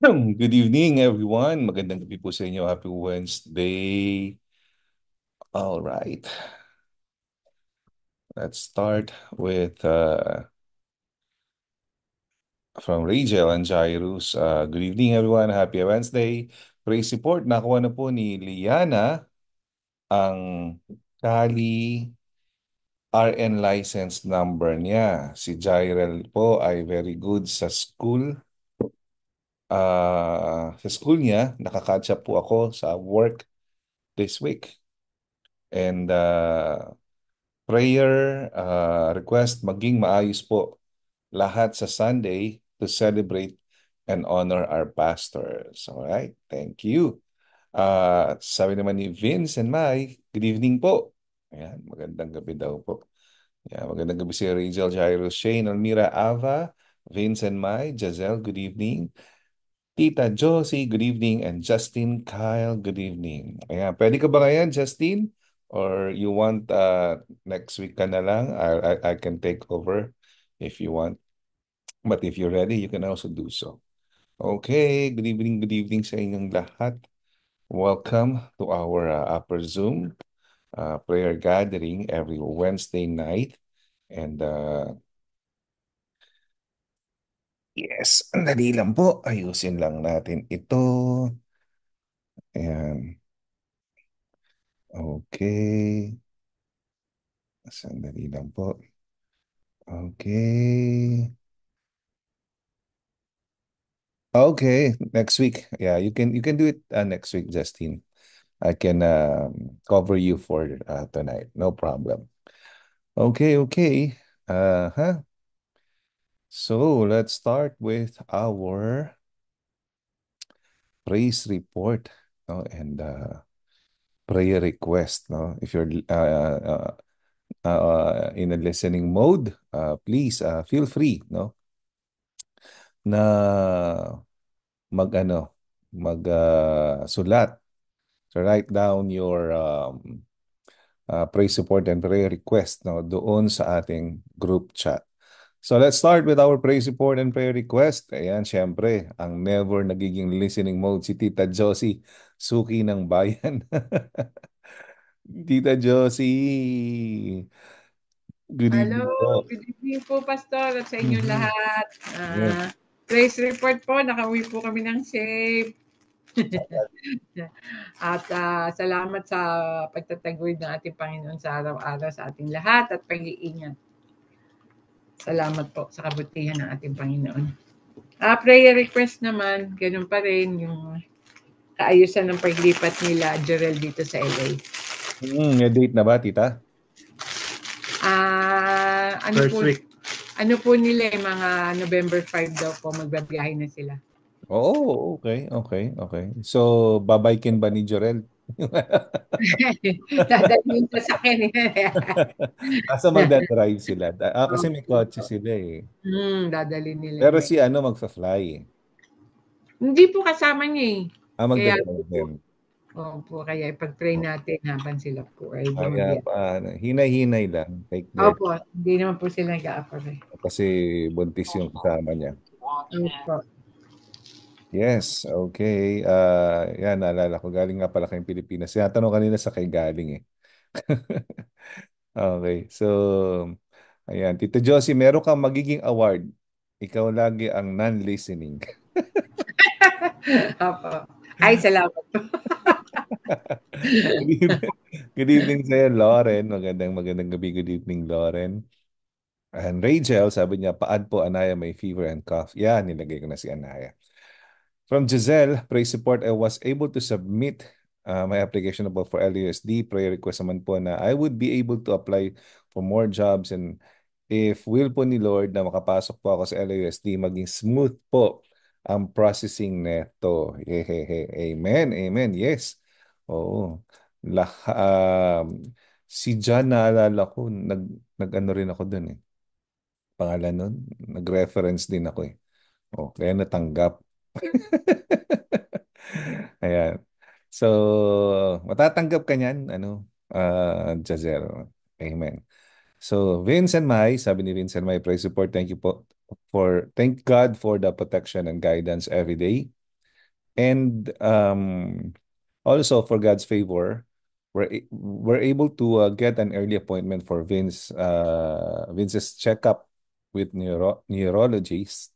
Good evening, everyone. Magandang gabi po sa inyo. Happy Wednesday. All right. Let's start with uh, from Rachel and Jairus. Uh, good evening, everyone. Happy Wednesday. Praise report. Nakuha na po ni Liana ang Kali RN license number niya. Si Jairel po ay very good sa school. Uh, sa school niya, nakakatch up po ako sa work this week. And uh, prayer uh, request maging maayos po lahat sa Sunday to celebrate and honor our pastors. All right? Thank you. Uh, sabi naman ni Vince and Mike, good evening po. Ayan, magandang gabi daw po. Ayan, magandang gabi si Rachel, Jairo, Shane, Almira, Ava, Vince and Mike, Giselle, good evening. Tita Josie, good evening. And Justin Kyle, good evening. Ayan, pwede ka ba ngayon, Justin? Or you want uh, next week ka na lang? I, I, I can take over if you want. But if you're ready, you can also do so. Okay, good evening, good evening sa inyong lahat. Welcome to our uh, upper Zoom uh, prayer gathering every Wednesday night. And uh, yes, dali lang po. Ayusin lang natin ito. Ayan. Okay. Sandali lang po. Okay. Okay, next week. Yeah, you can you can do it uh, next week, Justine. I can um, cover you for uh, tonight. No problem. Okay, okay. Uh huh. So let's start with our praise report no? and uh, prayer request. No? If you're uh, uh, uh, in a listening mode, uh, please uh, feel free no? na mag ano, mag uh, sulat. So write down your um, uh, praise support and prayer request no doon sa ating group chat. So let's start with our praise report and prayer request. Ayan, syempre, ang never nagiging listening mode si Tita Josie, suki ng bayan. Tita Josie, good evening Hello, good evening po, Pastor, at sa inyong mm-hmm. lahat. Uh, yes. Praise report po, nakauwi po kami ng safe. at uh, salamat sa pagtataguyod ng ating Panginoon sa araw-araw sa ating lahat at pag-iingat. Salamat po sa kabutihan ng ating Panginoon. Uh, prayer request naman, ganun pa rin yung kaayusan ng paglipat nila Jorel dito sa LA. Mm, may date na ba, tita? Ah, uh, ano First po, week. Ano po nila, eh, mga November 5 daw po magbabiyahe na sila. Oh, okay, okay, okay. So, babaykin ba ni Jorel? Dadalhin pa sa akin. Asa magdadrive sila? Ah, kasi may kotse sila eh. Hmm, dadalhin nila. Pero si ano magfa-fly eh. Hindi po kasama niya eh. Ah, magdadrive din. Oo po, kaya ipag-pray natin habang sila po ay Kaya pa, ano, hinay-hinay lang. Take Opo, hindi naman po sila nag-a-apply. Kasi buntis yung kasama niya. Opo. Yes, okay. Uh, yan, naalala ko. Galing nga pala kayong Pilipinas. Tinatanong kanina sa kay galing eh. okay, so, ayan. Tito Josie, meron kang magiging award. Ikaw lagi ang non-listening. Opo. Ay, salamat po. good evening, good evening sa'yo, Lauren. Magandang magandang gabi. Good evening, Lauren. And Rachel, sabi niya, paad po, Anaya, may fever and cough. Yan, nilagay ko na si Anaya. From Giselle, praise support, I was able to submit uh, my application about for LUSD. Prayer request naman po na I would be able to apply for more jobs and if will po ni Lord na makapasok po ako sa LUSD, maging smooth po ang processing neto. Hehehe. Amen. Amen. Yes. Oo. Lah, um, si John, naalala ko, nag, nag-ano rin ako dun eh. Pangalan nun, nag-reference din ako eh. Oh, kaya natanggap. Ayan. So, matatanggap ka niyan, ano, uh, Jazel. Amen. So, Vince and Mai, sabi ni Vince and Mai, praise support. Thank you po for, thank God for the protection and guidance every day. And um, also for God's favor, we're we're able to uh, get an early appointment for Vince uh, Vince's checkup with neuro neurologist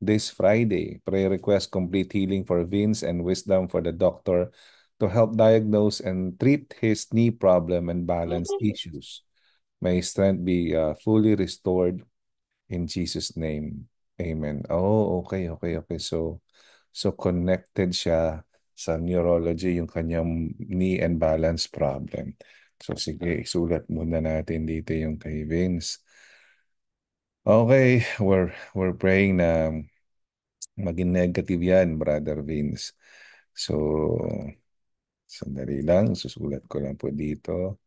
this Friday. Prayer request complete healing for Vince and wisdom for the doctor to help diagnose and treat his knee problem and balance issues. May strength be uh, fully restored in Jesus' name. Amen. Oh, okay, okay, okay. So, so connected siya sa neurology yung kanyang knee and balance problem. So sige, isulat muna natin dito yung kay Vince. Okay, we're we're praying na maging negative yan, Brother Vince. So, sandali lang, susulat ko lang po dito.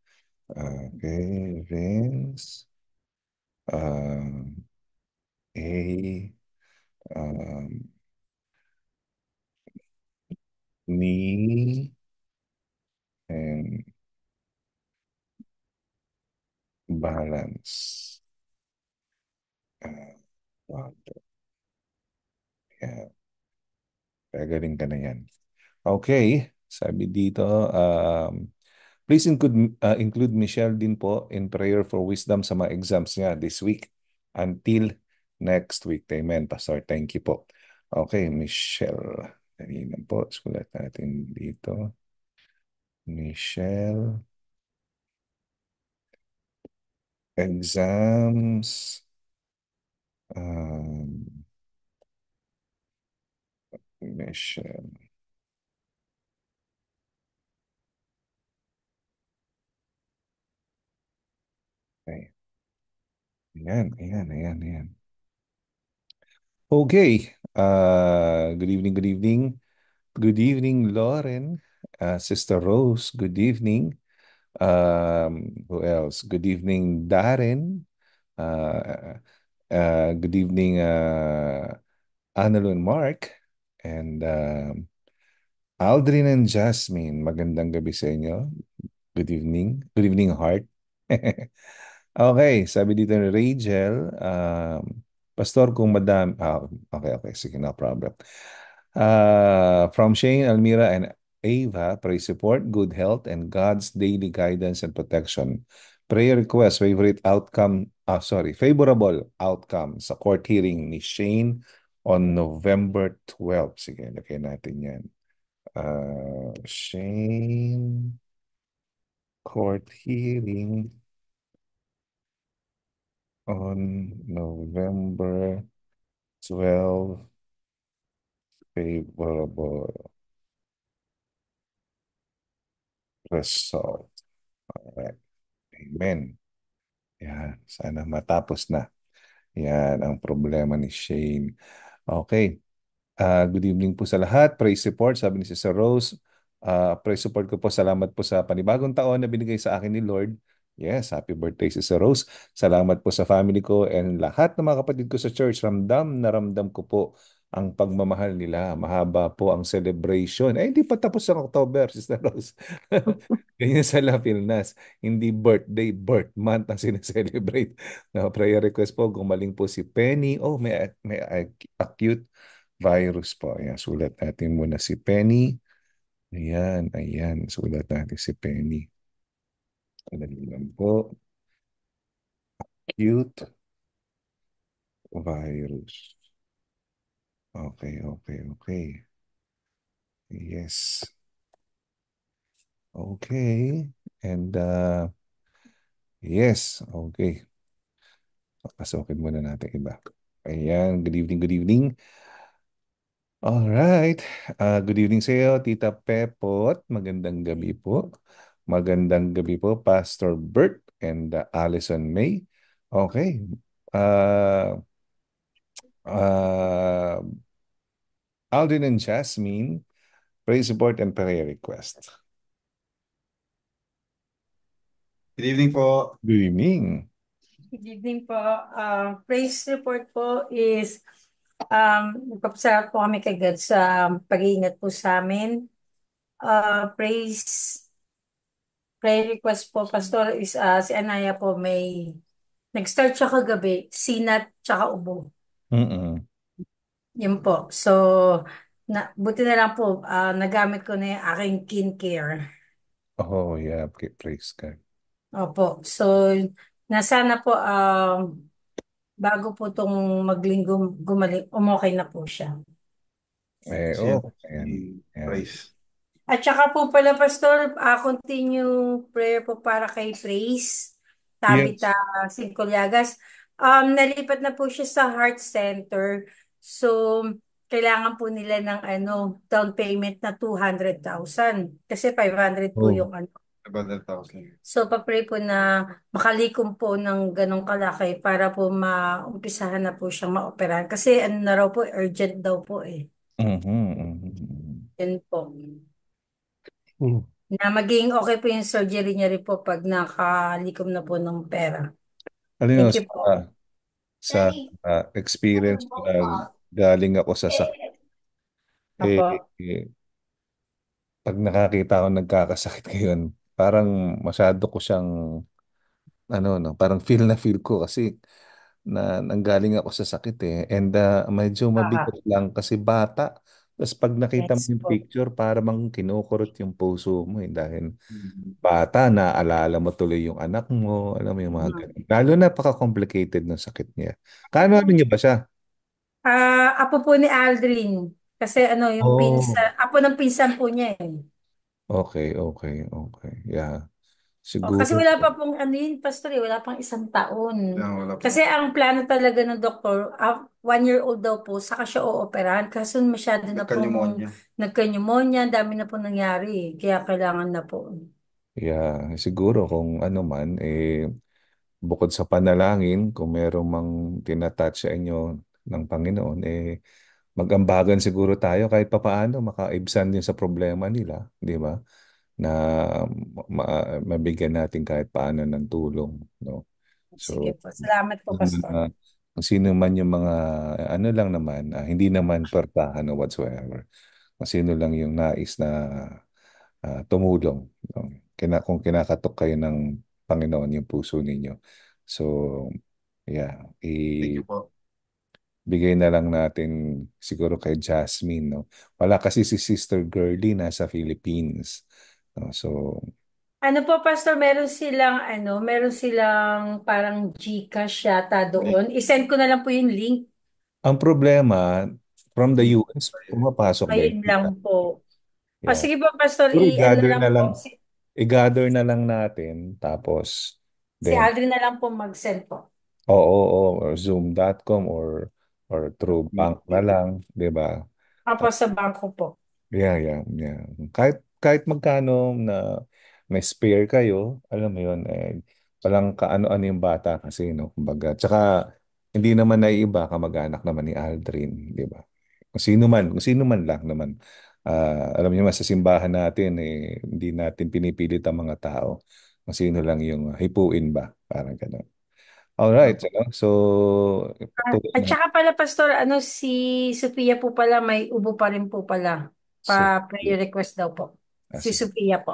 Okay, Vince. Um, A. Um, knee and balance. Uh, yeah. Gagaling ka na yan. Okay, sabi dito, um, please include, uh, include Michelle din po in prayer for wisdom sa mga exams niya this week until next week. Amen, Pastor. Thank you po. Okay, Michelle. Lang po. Sulat natin dito. Michelle. Exams. Um, Michelle. Okay. Ayan, ayan, ayan, ayan. Okay. Uh, good evening, good evening. Good evening, Lauren. Uh, Sister Rose, good evening. Um, who else? Good evening, Darren. Uh, uh, good evening, uh, Annalyn Mark. And um, Aldrin and Jasmine, magandang gabi sa inyo. Good evening. Good evening, Heart. Okay, sabi dito ni Rachel, um, Pastor, kung madam... Ah, okay, okay. Sige, no problem. Uh, from Shane, Almira, and Ava, pray support, good health, and God's daily guidance and protection. Prayer request, favorite outcome, ah, sorry, favorable outcome sa court hearing ni Shane on November 12. Sige, lagay natin yan. Uh, Shane, court hearing on November 12, favorable result. Alright. Amen. Yan. Sana matapos na. Yan ang problema ni Shane. Okay. Uh, good evening po sa lahat. Praise support, sabi ni Sister Rose. Uh, praise support ko po. Salamat po sa panibagong taon na binigay sa akin ni Lord. Yes, happy birthday Sister Rose. Salamat po sa family ko and lahat ng mga kapatid ko sa church. Ramdam na ramdam ko po ang pagmamahal nila. Mahaba po ang celebration. Eh, hindi pa tapos ang October, Sister Rose. Ganyan sa La Pilnas. Hindi birthday, birth month ang sineselebrate. Na prayer request po, gumaling po si Penny. Oh, may, may acute virus po. Ayan, sulat natin muna si Penny. Ayan, ayan. Sulat natin si Penny. Dali lang po. Acute virus. Okay, okay, okay. Yes. Okay. And uh, yes, okay. Pasokin muna natin iba. Ayan, good evening, good evening. All right. Uh, good evening sa iyo, Tita Pepot. Magandang gabi po. Magandang gabi po, Pastor Bert and uh, Allison May. Okay. Uh, uh, Aldrin and Jasmine, praise support and prayer request. Good evening po. Good evening. Good evening po. Uh, praise report po is um, nagpapasalamat po kami kay God sa pag-iingat po sa amin. Uh, praise prayer request po, Pastor, is uh, si Anaya po may nag-start siya kagabi, sinat tsaka ubo. Mm-mm. Yun po. So, na, buti na lang po, ah, nagamit ko na yung aking kin care. Oh, yeah. Okay, praise God. Opo. So, nasana po, um, bago po itong maglinggo gumaling, umokay na po siya. Eh, Siya, oh, ayan. si Ayan. Praise. At saka po pala, Pastor, ah, continue prayer po para kay Praise, Yes. Tabitha Singcolyagas. Um, nalipat na po siya sa Heart Center. So, kailangan po nila ng ano, down payment na 200,000. Kasi 500 po Oh, yung ano. About that thousand. So, papray po na makalikom po ng ganong kalaki para po maumpisahan na po siyang maoperahan. Kasi ano na raw po, urgent daw po eh. mhm, mhm. Yun po. Mm. Na maging okay po yung surgery niya rin po pag nakalikom na po ng pera. Alam niyo, Thank you po. sa, sa ah, experience ko na galing ako sa sakit, eh, Apo. eh, pag nakakita ko nagkakasakit ngayon, parang masyado ko siyang, ano, no, parang feel na feel ko kasi na nanggaling ako sa sakit eh. And ah, medyo Ah, mabigat lang kasi bata. Tapos pag nakita mo yes yung po. picture, parang kinukurot yung puso mo eh. Dahil Mhm. bata, naaalala mo tuloy yung anak mo, alam mo yung mga Mhm. ganun. Lalo na paka-complicated ng sakit niya. Kano ano niya ba siya? Ah, apo po ni Aldrin. Kasi ano, yung Oh, pinsan, apo ng pinsan po niya eh. okay, okay, okay. Yeah. O, kasi Siguro, wala pa pong ano yun, Pastor, eh, wala pang isang taon. Kaya wala pa. Kasi ang plano talaga ng doktor, ah, one year old daw po, saka siya ooperahan. Kaso masyado na pong Nagka-pneumonia. nagka-pneumonia, ang dami na pong nangyari. eh. Kaya kailangan na po. yeah, siguro kung ano man, eh, bukod sa panalangin, kung merong mang tinatouch sa inyo ng Panginoon, eh, mag-ambagan siguro tayo kahit papaano makaibsan din sa problema nila, di ba? Na ma- mabigyan natin kahit paano ng tulong, no? Sige So, po. Salamat po, Pastor. uh, kung sino man yung mga ano lang naman, ah, hindi naman pertahan o whatsoever. Kung sino lang yung nais na ah, tumulong. no? Kina, kung kinakatok kayo ng Panginoon yung puso ninyo. So, yeah, Thank i- you po. bigay na lang natin siguro kay Jasmine, no? Wala kasi si Sister Girlie nasa Philippines. So, Ano po, Pastor, meron silang, ano, meron silang parang Gcash yata doon. I-send ko na lang po yung link. ang problema, from the US, pumapasok Ayun yung lang po. O Yeah. sige po, Pastor, Siguro i-ano i-gather lang na po. lang, Si, i-gather na lang natin, tapos, si then, Aldrin na lang po mag-send po. oo, oo, or zoom.com or or through bank na lang, 'di ba? Apo sa bangko po. Yeah, yeah, yeah. Kahit kahit magkano na may spare kayo, alam mo 'yon, eh walang kaano-ano yung bata kasi no, kumbaga. Tsaka hindi naman naiiba kamag-anak naman ni Aldrin, 'di ba? Kung sino man, kung sino man lang naman. Ah, alam niyo mas sa simbahan natin eh hindi natin pinipilit ang mga tao. Kung sino lang yung hipuin ba, parang gano'n. All right, Opo. ano? So, Ah, tulad At saka pala, Pastor, ano, si Sophia po pala, may ubo pa rin po pala. so, Pa prayer request daw po. Ah, Si sige, Sophia po.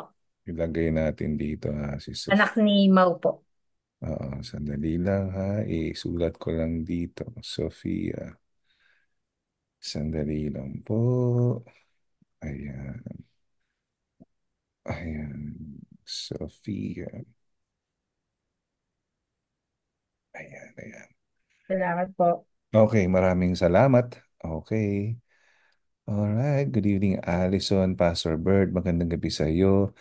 ilagay natin dito ha, si Sophia. Anak ni Mau po. Oo, sandali lang ha. Isulat ko lang dito. Sophia. Sandali lang po. Ayan. Ayan. Sophia. Ayan, ayan. Salamat po. Okay, maraming salamat. Okay. Alright. Good evening, Allison, Pastor Bird. Magandang gabi sa iyo.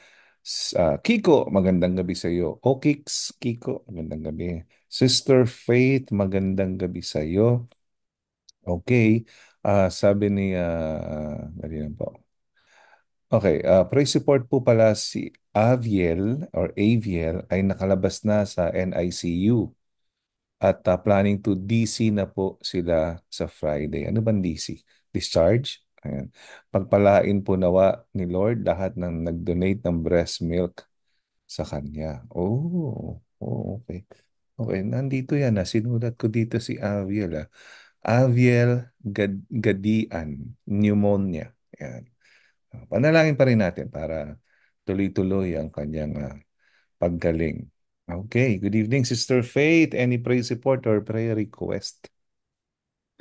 S- ah, Kiko, magandang gabi sa iyo. Okix, Kiko, magandang gabi. Sister Faith, magandang gabi sa iyo. Okay. Ah, sabi ni ah, dali lang po. Okay, ah, praise support po pala si Aviel or Aviel ay nakalabas na sa NICU at ah, planning to DC na po sila sa Friday. Ano bang DC? Discharge? Ayan. Pagpalain po nawa ni Lord lahat ng nag-donate ng breast milk sa kanya. Oh, oh okay. Okay, nandito yan. Ah. Sinulat ko dito si Aviel. Ah. Aviel Gad Gadian, pneumonia. Ayan. Ah, Panalangin pa rin natin para tuloy-tuloy ang kanyang ah, paggaling. Okay, good evening, Sister Faith. Any praise report or prayer request?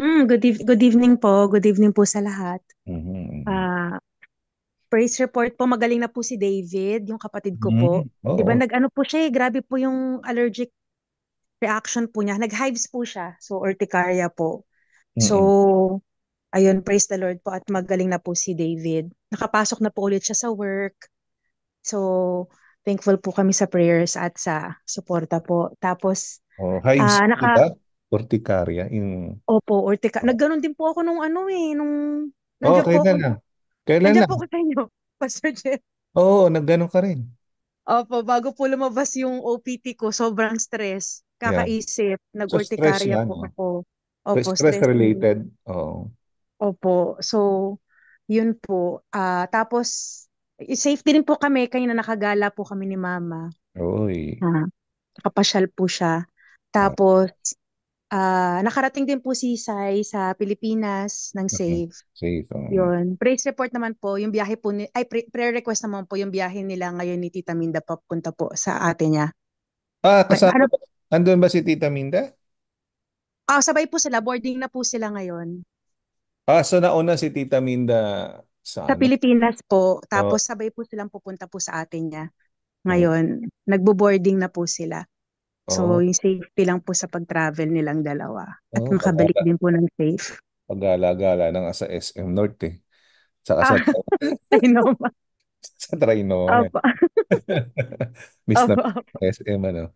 Mm, good eve- good evening po. Good evening po sa lahat. Mhm, praise report po, magaling na po si David, yung kapatid ko po. Mm, Di ba nag-ano po siya eh, grabe po yung allergic reaction po niya. Nag-hives po siya, so urticaria po. So, Mm-mm. ayun, praise the Lord po at magaling na po si David. Nakapasok na po ulit siya sa work. So, thankful po kami sa prayers at sa suporta po. Tapos, Oh, hives, di naka? Urticaria. Yung... opo, urtica, nagganon din po ako nung ano eh, nung, Oh, po ako, kailan lang? Kailan nandiyan lang? po ako sa inyo, Pastor Jeff. Oo, nagganon ka rin. Opo, bago po lumabas yung OPT ko, sobrang stress. Yeah. Kakaisip, So, stress nag-urticaria yan. po Oh. ako. Opo, Stress stress. related. Oo. Opo, so, yun po. Ah, tapos, i- safety rin po kami, kaya na nakagala po kami ni Mama. Uy. Ah, nakapasyal po siya. Ah, Tapos, ah, nakarating din po si Sai sa Pilipinas ng mm, safe. safe. oo. Yun. Praise report naman po, yung biyahe po, ni, ay, pre- prayer request naman po, yung biyahe nila ngayon ni Tita Minda papunta po sa ate niya. Ah, kasama ano, ba? Andun ba si Tita Minda? ah, sabay po sila, boarding na po sila ngayon. Ah, so nauna si Tita Minda sa Sa ano? Pilipinas po, Oh, tapos sabay po silang pupunta po sa ate niya. oh, Ngayon, nagbo-boarding na po sila. So, oh, yung safety lang po sa pag-travel nilang dalawa. At oh, makabalik pagala, din po ng safe. pagala-gala ng sa SM North eh. Saka sa, Ah, I know. sa Trinoma. Opo. Miss na Opo. SM ano.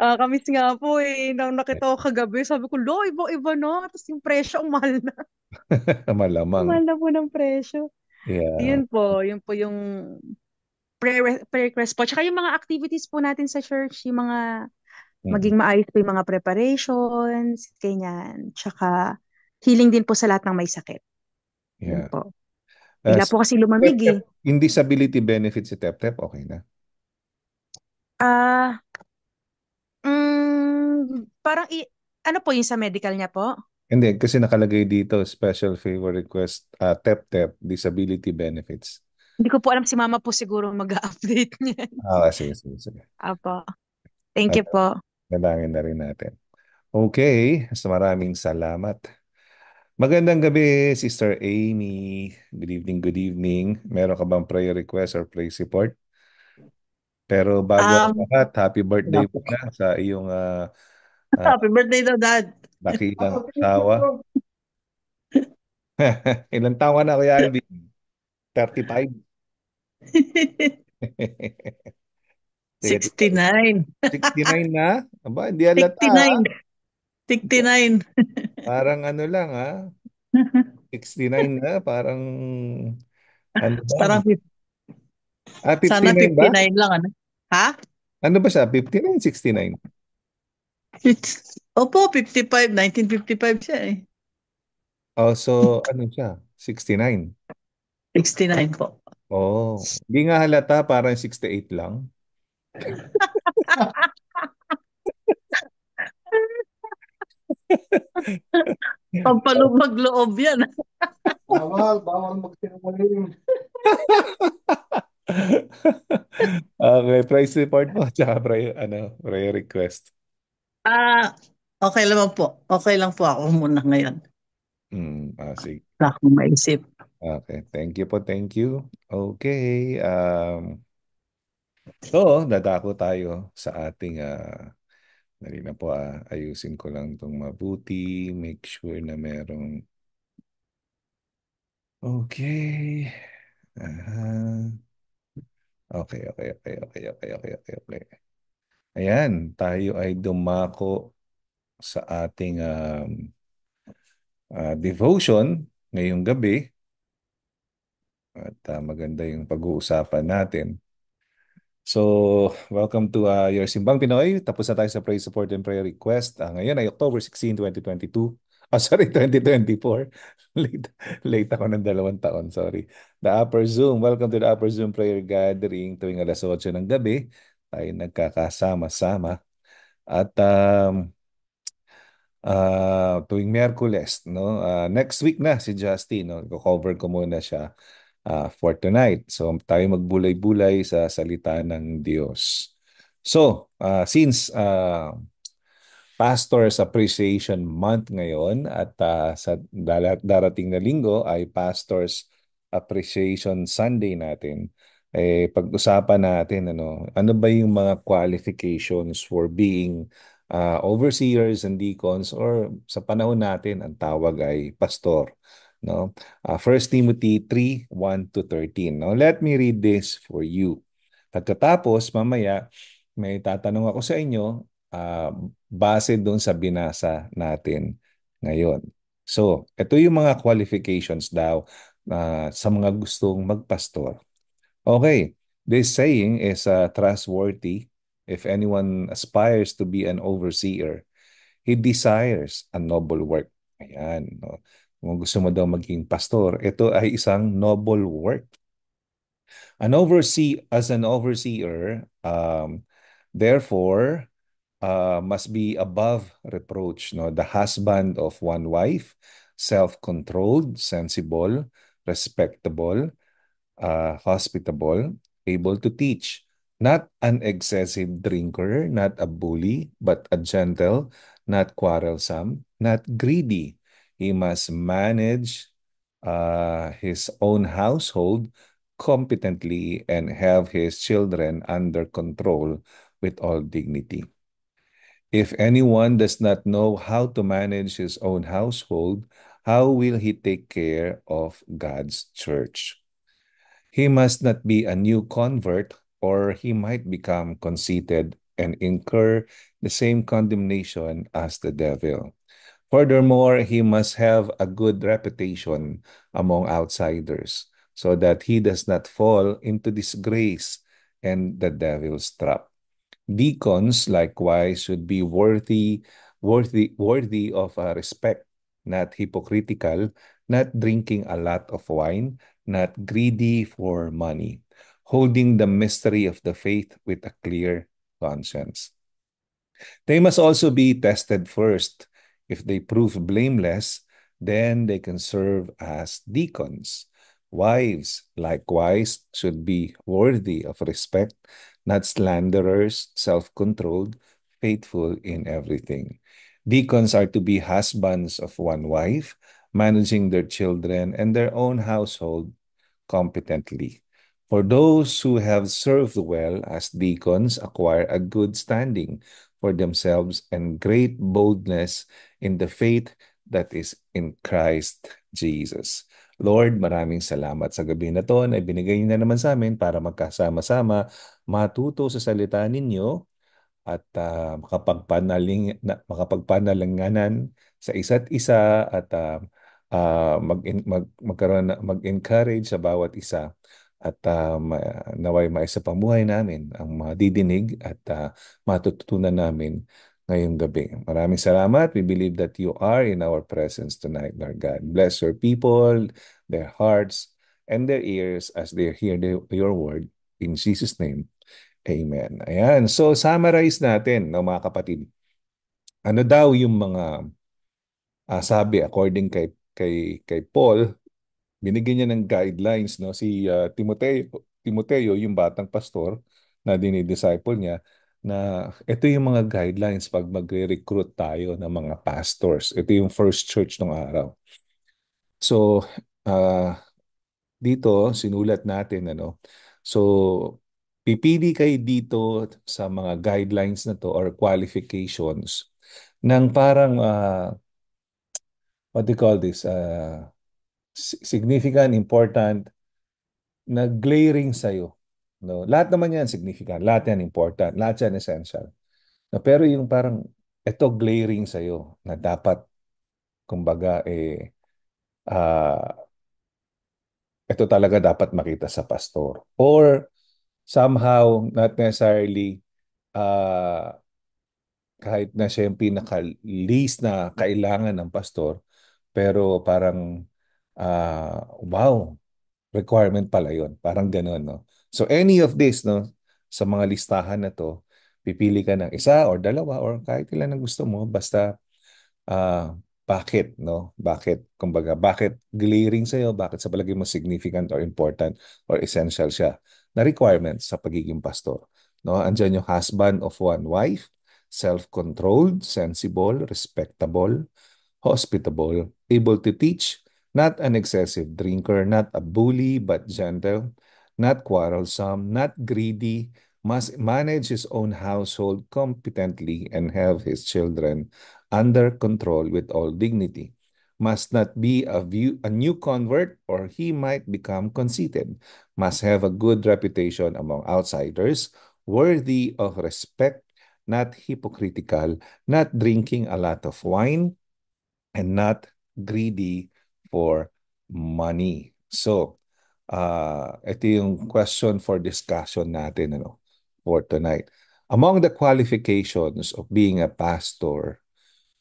Ah, kamis nga po eh. Nang nakita ko kagabi, sabi ko, lo, iba-iba na. Tapos yung presyo, ang mahal na. Ang Malamang. mahal na po ng presyo. Yeah. Yun po, yun po yung prayer, prayer request po. Tsaka yung mga activities po natin sa church, yung mga. Maging maayos po yung mga preparations, ganyan. Tsaka healing din po sa lahat ng may sakit. Yun Yeah. po. Uh, Bigla po kasi lumamig eh. Yung disability benefits si TEP-TEP, okay na. Ah, mm, parang i- ano po yung sa medical niya po? Hindi, kasi nakalagay dito, special favor request, uh, TEP-TEP, disability benefits. Hindi ko po alam si mama po siguro mag-update niyan. Ah, sige, sige, sige. Apo. Thank you po. Dalangin na rin natin. Okay, so maraming salamat. Magandang gabi, Sister Amy. Good evening, good evening. Meron ka bang prayer request or praise report? Pero bago ang Um, lahat, happy birthday naku. muna sa iyong uh, uh, Happy birthday daw, Dad. dakilang asawa. Ilang taon ka na, Kuya Alvin? 35? 35. 69. 69 na? Aba, hindi halata ha? 69. 69. Parang ano lang ha? 69 na, parang ano ba? Parang Ah, sana 59 ba? 59 lang, ano? Ha? Ano ba siya? 59, 69? It's, opo, 55. 1955 siya eh. Oh, so ano siya? 69. 69 po. Oh, hindi nga halata, parang 68 lang. Pampalubag loob yan. Bawal, bawal magsinungaling. Okay, price report mo tsaka prayer, ano, prayer request. Ah, okay lang po. Okay lang po ako muna ngayon. Hmm, ah, sige. Wala akong maisip. Okay, thank you po, thank you. Okay, um, Oo, dadako tayo sa ating ah dali na po ah, ayusin ko lang itong mabuti, make sure na merong okay. Aha. Okay, okay, okay, okay, okay, okay, okay, okay. Ayan, tayo ay dumako sa ating um, ah, devotion ngayong gabi at ah, maganda yung pag-uusapan natin. So, welcome to uh, Your Simbang Pinoy. Tapos na tayo sa praise, support, and prayer request. Ah, ngayon ay October 16, 2022. Ah, sorry, 2024. Late, late ako ng dalawang taon, sorry. The Upper Zoom. Welcome to the Upper Zoom Prayer Gathering tuwing alas 8 ng gabi. Tayo nagkakasama-sama. At um, ah, tuwing Miyerkules, no? Ah, next week na si Justin, no? Cover ko muna siya ah, for tonight. So, tayo magbulay-bulay sa salita ng Diyos. So, ah, since ah, Pastors Appreciation Month ngayon at ah, sa darating na linggo ay Pastors Appreciation Sunday natin, eh pag-usapan natin ano, ano ba yung mga qualifications for being uh, overseers and deacons or sa panahon natin ang tawag ay pastor, no? Uh, 1 Timothy 3:1 to 13. No, let me read this for you. Pagkatapos mamaya may tatanong ako sa inyo uh, base doon sa binasa natin ngayon. So, ito yung mga qualifications daw uh, sa mga gustong magpastor. Okay, this saying is uh, trustworthy if anyone aspires to be an overseer. He desires a noble work. Ayan. No? Kung gusto mo daw maging pastor, ito ay isang noble work. An oversee as an overseer, um, therefore, uh, must be above reproach. No, the husband of one wife, self-controlled, sensible, respectable, uh, hospitable, able to teach, not an excessive drinker, not a bully, but a gentle, not quarrelsome, not greedy. He must manage uh, his own household competently and have his children under control with all dignity. If anyone does not know how to manage his own household, how will he take care of God's church? He must not be a new convert, or he might become conceited and incur the same condemnation as the devil. Furthermore, he must have a good reputation among outsiders, so that he does not fall into disgrace and the devil's trap. Deacons likewise should be worthy, worthy, worthy of uh, respect, not hypocritical, not drinking a lot of wine, not greedy for money, holding the mystery of the faith with a clear conscience. They must also be tested first. If they prove blameless, then they can serve as deacons. Wives, likewise, should be worthy of respect, not slanderers, self-controlled, faithful in everything. Deacons are to be husbands of one wife, managing their children and their own household competently. For those who have served well as deacons acquire a good standing for themselves and great boldness in the faith that is in Christ Jesus. Lord, maraming salamat sa gabi na to na ibinigay niyo na naman sa amin para magkasama-sama, matuto sa salita ninyo at uh, makapagpanaling, na, makapagpanalanganan sa isa't isa at uh, uh, mag, mag, magkaroon, mag-encourage sa bawat isa at uh, naway maisa pamuhay namin ang mga didinig at uh, matututunan namin ngayong gabi. Maraming salamat. We believe that you are in our presence tonight, Lord God. Bless your people, their hearts, and their ears as they hear the, your word. In Jesus' name, Amen. Ayan. So, summarize natin, no, mga kapatid. Ano daw yung mga uh, sabi according kay kay kay Paul, binigyan niya ng guidelines no si uh, Timoteo, Timoteo yung batang pastor na dinidisciple niya na ito yung mga guidelines pag magre-recruit tayo ng mga pastors. Ito yung first church ng araw. So, uh, dito sinulat natin ano. So, pipili kayo dito sa mga guidelines na to or qualifications ng parang uh, what do you call this? Uh, significant, important na glaring sa'yo No, lahat naman 'yan significant, lahat 'yan important, lahat 'yan essential. No, pero yung parang ito glaring sa iyo na dapat kumbaga eh uh, ito talaga dapat makita sa pastor. Or somehow not necessarily uh, kahit na siya yung pinaka-least na kailangan ng pastor pero parang uh, wow requirement pala yon parang gano'n no So any of this, no, sa mga listahan na to, pipili ka ng isa or dalawa or kahit ilan ang gusto mo, basta uh, bakit, no? Bakit? Kumbaga, bakit glaring sa'yo? Bakit sa palagi mo significant or important or essential siya na requirements sa pagiging pastor? No? Andiyan yung husband of one wife, self-controlled, sensible, respectable, hospitable, able to teach, not an excessive drinker, not a bully, but gentle, not quarrelsome, not greedy, must manage his own household competently and have his children under control with all dignity. Must not be a, view, a new convert or he might become conceited. Must have a good reputation among outsiders, worthy of respect, not hypocritical, not drinking a lot of wine, and not greedy for money. So, uh, ito yung question for discussion natin ano, for tonight. Among the qualifications of being a pastor,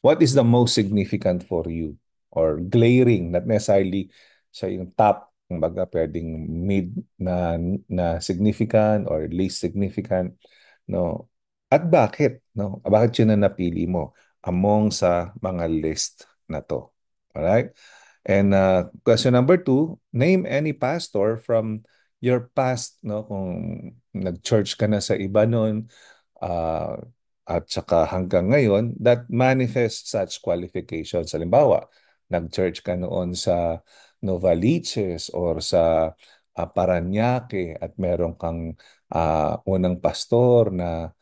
what is the most significant for you? Or glaring, not necessarily sa yung top, kumbaga pwedeng mid na, na significant or least significant. No? At bakit? No? Bakit yun na napili mo among sa mga list na to? Alright? And uh, question number two, name any pastor from your past, no? Kung nag-church ka na sa iba noon, uh, at saka hanggang ngayon, that manifests such qualifications. Halimbawa, nag-church ka noon sa Novaliches or sa uh, Paranaque at meron kang uh, unang pastor na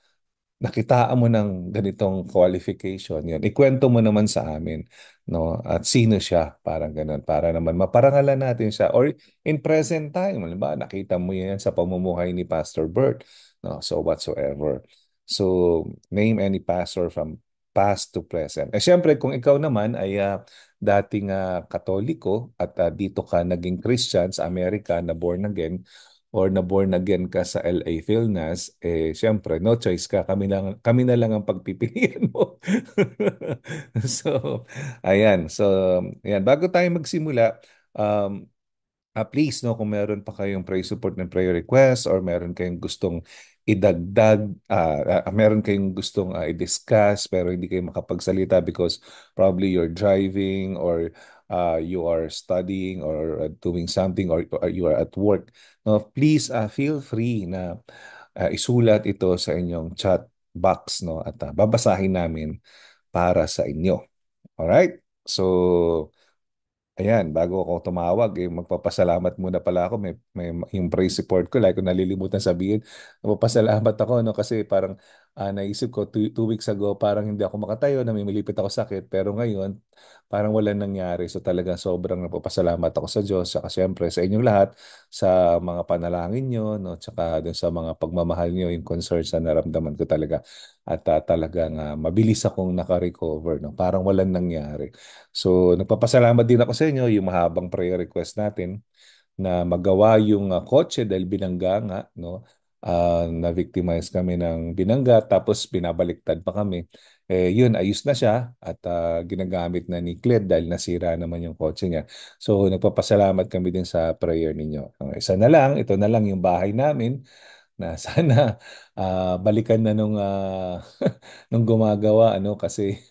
nakitaan mo ng ganitong qualification, yun, ikwento mo naman sa amin, no? At sino siya, parang ganun, para naman maparangalan natin siya. Or in present time, ba, nakita mo yan sa pamumuhay ni Pastor Bert, no? So whatsoever. So name any pastor from past to present. Eh syempre, kung ikaw naman ay uh, dating uh, katoliko at uh, dito ka naging Christian sa Amerika na born again, or na born again ka sa LA Philnas, eh syempre no choice ka, kami lang kami na lang ang pagpipilian mo. so ayan, so ayan, bago tayo magsimula, um uh, please no kung meron pa kayong prayer support and prayer request or meron kayong gustong idagdag, uh, uh, meron kayong gustong uh, i-discuss pero hindi kayo makapagsalita because probably you're driving or uh, you are studying or uh, doing something or, or you are at work, no, please uh, feel free na uh, isulat ito sa inyong chat box no at uh, babasahin namin para sa inyo. All right? So Ayan, bago ako tumawag, eh, magpapasalamat muna pala ako. May, may yung praise report ko, like ko nalilimutan sabihin. Magpapasalamat ako, no, kasi parang uh, naisip ko two, two weeks ago, parang hindi ako makatayo, namimilipit ako sakit. Pero ngayon, parang wala nangyari. So talagang sobrang nagpapasalamat ako sa Diyos. Saka siyempre sa inyong lahat, sa mga panalangin nyo, no, tsaka dun sa mga pagmamahal nyo, yung concerns na naramdaman ko talaga. At uh, talagang uh, mabilis akong naka-recover. No? Parang walang nangyari. So nagpapasalamat din ako sa inyo yung mahabang prayer request natin na magawa yung uh, kotse dahil binangga nga, no? Uh, na-victimize kami ng binangga tapos binabaliktad pa kami. Eh, yun, ayos na siya at uh, ginagamit na ni Cled dahil nasira naman yung kotse niya. So, nagpapasalamat kami din sa prayer ninyo. Ang isa na lang, ito na lang yung bahay namin na sana uh, balikan na nung, uh, nung gumagawa ano kasi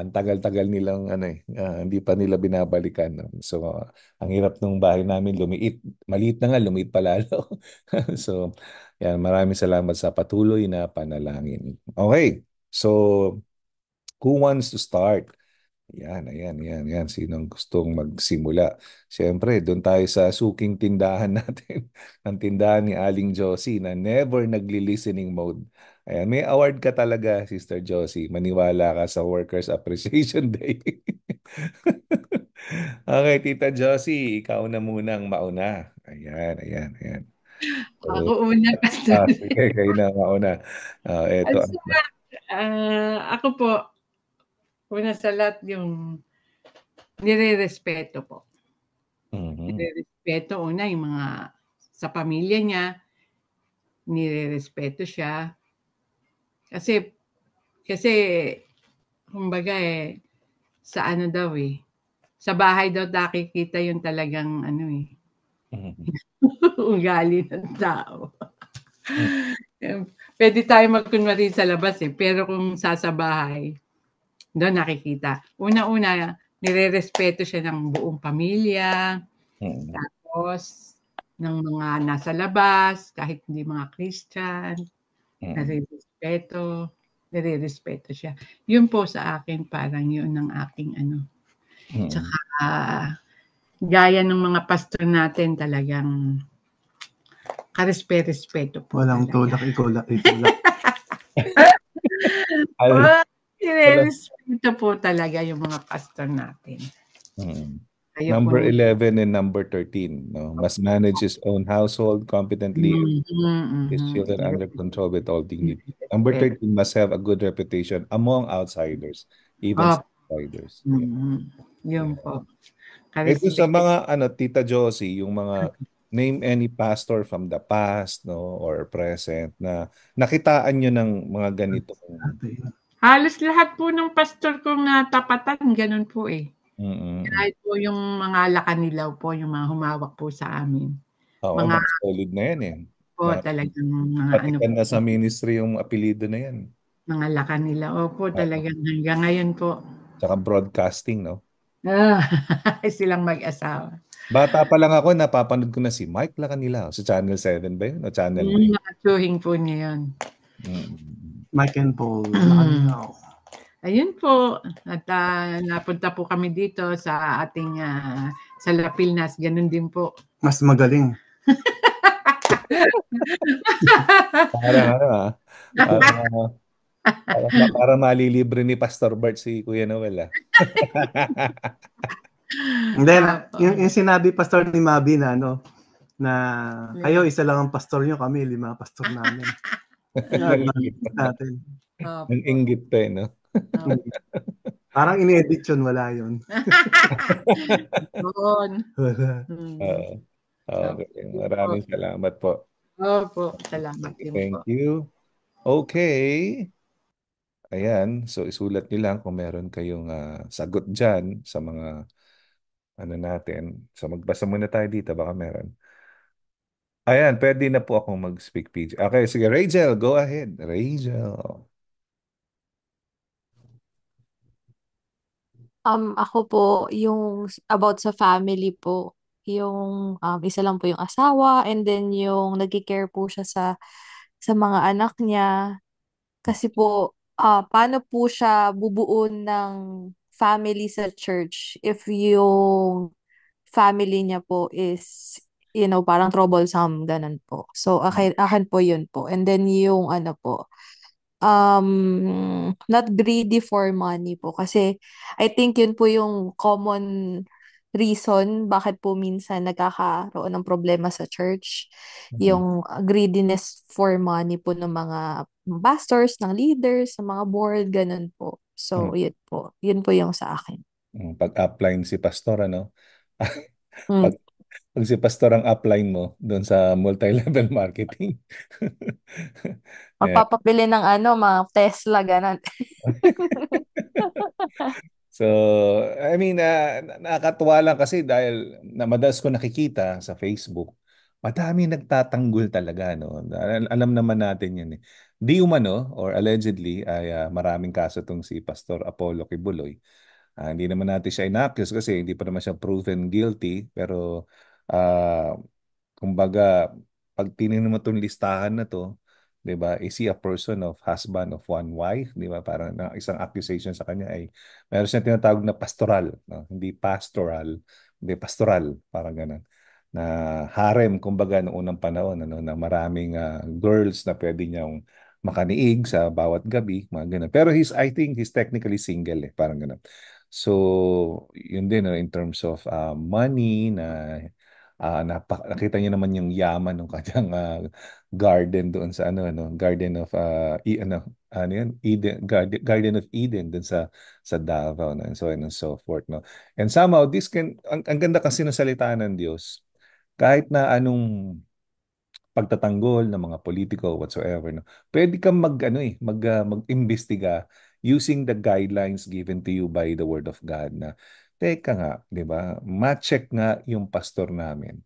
ang tagal-tagal nilang ano eh, uh, hindi pa nila binabalikan. No? So, uh, ang hirap ng bahay namin lumiit. Maliit na nga, lumiit pa lalo. so, yan, maraming salamat sa patuloy na panalangin. Okay, so who wants to start? Yan, ayan, yan, yan. Sinong gustong magsimula? Siyempre, doon tayo sa suking tindahan natin. Ang tindahan ni Aling Josie na never nagli-listening mode. Ayan, may award ka talaga, Sister Josie. Maniwala ka sa Workers Appreciation Day. okay, Tita Josie, ikaw na munang mauna. Ayan, ayan, ayan. So, ako una. ah, sige, kayo na mauna. Uh, eto. Uh, ako po, una sa lahat yung nire-respeto po. Mm-hmm. Nire-respeto una yung mga sa pamilya niya, nire-respeto siya. Kasi, kasi, kumbaga eh, sa ano daw eh, sa bahay daw nakikita yung talagang ano eh, ugali ng tao. Pwede tayo magkunwari sa labas eh, pero kung sa sa bahay, doon nakikita. Una-una, nire-respeto siya ng buong pamilya, mm-hmm. tapos ng mga nasa labas, kahit hindi mga Christian, mm-hmm. Nare-respeto, nire-respeto siya. Yun po sa akin, parang yun ang aking ano. Mm-hmm. Tsaka, gaya ng mga pastor natin talagang karespe-respeto po. Walang talaga. tulak, itulak, itulak. Al- Oh, respeto po talaga yung mga pastor natin. Mm. Kayo Number po. 11 and number 13, no? Must manage his own household competently, Mhm, his mhm. children under control with all dignity. Number 13 must have a good reputation among outsiders, even Ah. outsiders. Mhm. Yun po. Ito sa mga ano Tita Josie, yung mga name any pastor from the past no or present na nakitaan nyo ng mga ganito. Halos lahat po ng pastor kong natapatan, ganun po eh. Mm-mm. Kahit po yung mga lakanilaw po, yung mga humawak po sa amin. Oo, Mga- mga solid na yan eh. Po Na- talagang mga ano po, na sa ministry yung apelido na yan. mga lakanilaw. Opo, talagang hanggang ngayon po. Tsaka broadcasting, no? Ah, silang mag-asawa. Bata pa lang ako, napapanood ko na si Mike Lacanila. Sa Channel 7 ba yun? O Channel Yung mga tsuhing po niya yun. 9? Mm. Mike and Paul. Mm. Ayun po. At ah, napunta po kami dito sa ating ah, sa Lapilnas. Ganun din po. Mas magaling. Parang ano ah. Parang, para, para malilibre ni Pastor Bart si Kuya Noel ah. Hindi, yung, yung sinabi pastor ni Mabi na ano, na kayo isa lang ang pastor nyo, kami lima pastor namin. Ang inggit pa eh, no? Opo. Parang in-edit yun, wala yun. Doon. Wala. Hmm. Oo. Okay. Maraming salamat po. Opo. Salamat din Thank po. you. Okay. Ayan. So, isulat nyo lang kung meron kayong ah, sagot dyan sa mga ano natin. So, magbasa muna tayo dito. Baka meron. Ayan. Pwede na po akong mag-speak page. Okay. Sige. Rachel, go ahead. Rachel. Um, ako po, yung about sa family po, yung um, isa lang po yung asawa and then yung nagki-care po siya sa sa mga anak niya. Kasi po, ah paano po siya bubuon ng family sa church if yung family niya po is, you know, parang troublesome, ganun po. So, akin, akin po yun po. And then yung ano po, um, not greedy for money po. Kasi I think yun po yung common reason bakit po minsan nagkakaroon ng problema sa church. Mhm. Yung greediness for money po ng mga pastors, ng leaders, ng mga board, ganun po. So, yun po. Yun po yung sa akin. Mm, Pag-upline si Pastor, ano? Mm. Pag, pag si Pastor ang upline mo doon sa multi-level marketing. Ayan. Magpapabili ng ano, mga Tesla, ganun. So, I mean, na- nakakatuwa lang kasi dahil na madalas ko nakikita sa Facebook, madami nagtatanggol talaga, no? Al- Alam naman natin yan eh. Di umano, or allegedly, ay ah, maraming kaso tong si Pastor Apollo Kibuloy. Ah, hindi naman natin siya inaccuse kasi hindi pa naman siya proven guilty. Pero, ah, kumbaga, pag tinignan mo itong listahan na to, 'di ba? Is he a person of husband of one wife, 'di ba? Parang na, isang accusation sa kanya ay meron siyang tinatawag na pastoral, no? Hindi pastoral, hindi pastoral, parang ganun. Na harem kumbaga noong unang panahon ano na maraming ah, girls na pwede niyang makaniig sa bawat gabi, mga ganun. Pero he's I think he's technically single eh, parang ganun. So, yun din no, in terms of ah, money na ah napa- nakita niyo naman yung yaman ng kanyang ah, garden doon sa ano ano Garden of ah, E- ano ano yun? Eden Garden, Garden of Eden doon sa sa Davao no? and so on and so forth no? And somehow this can ang, ang ganda kasi ng salita ng Diyos. Kahit na anong pagtatanggol ng mga politiko whatsoever no? Pwede kang mag ano eh mag ah, mag-imbestiga using the guidelines given to you by the word of God na teka nga 'di ba ma-check nga yung pastor namin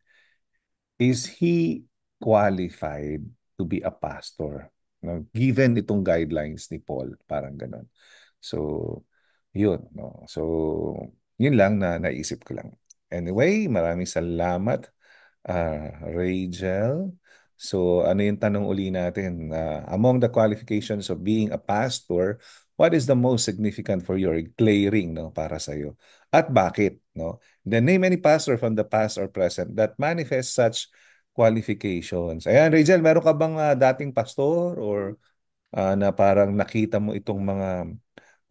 is he qualified to be a pastor? No? Given itong guidelines ni Paul, parang ganun. So, yun. No? So, yun lang na naisip ko lang. Anyway, maraming salamat, ah, Rachel. So, ano yung tanong uli natin? Ah, among the qualifications of being a pastor, what is the most significant for your glaring no para sa iyo at bakit no? Then name any pastor from the past or present that manifests such qualifications. Ayan Rachel meron ka bang uh, dating pastor or uh, na parang nakita mo itong mga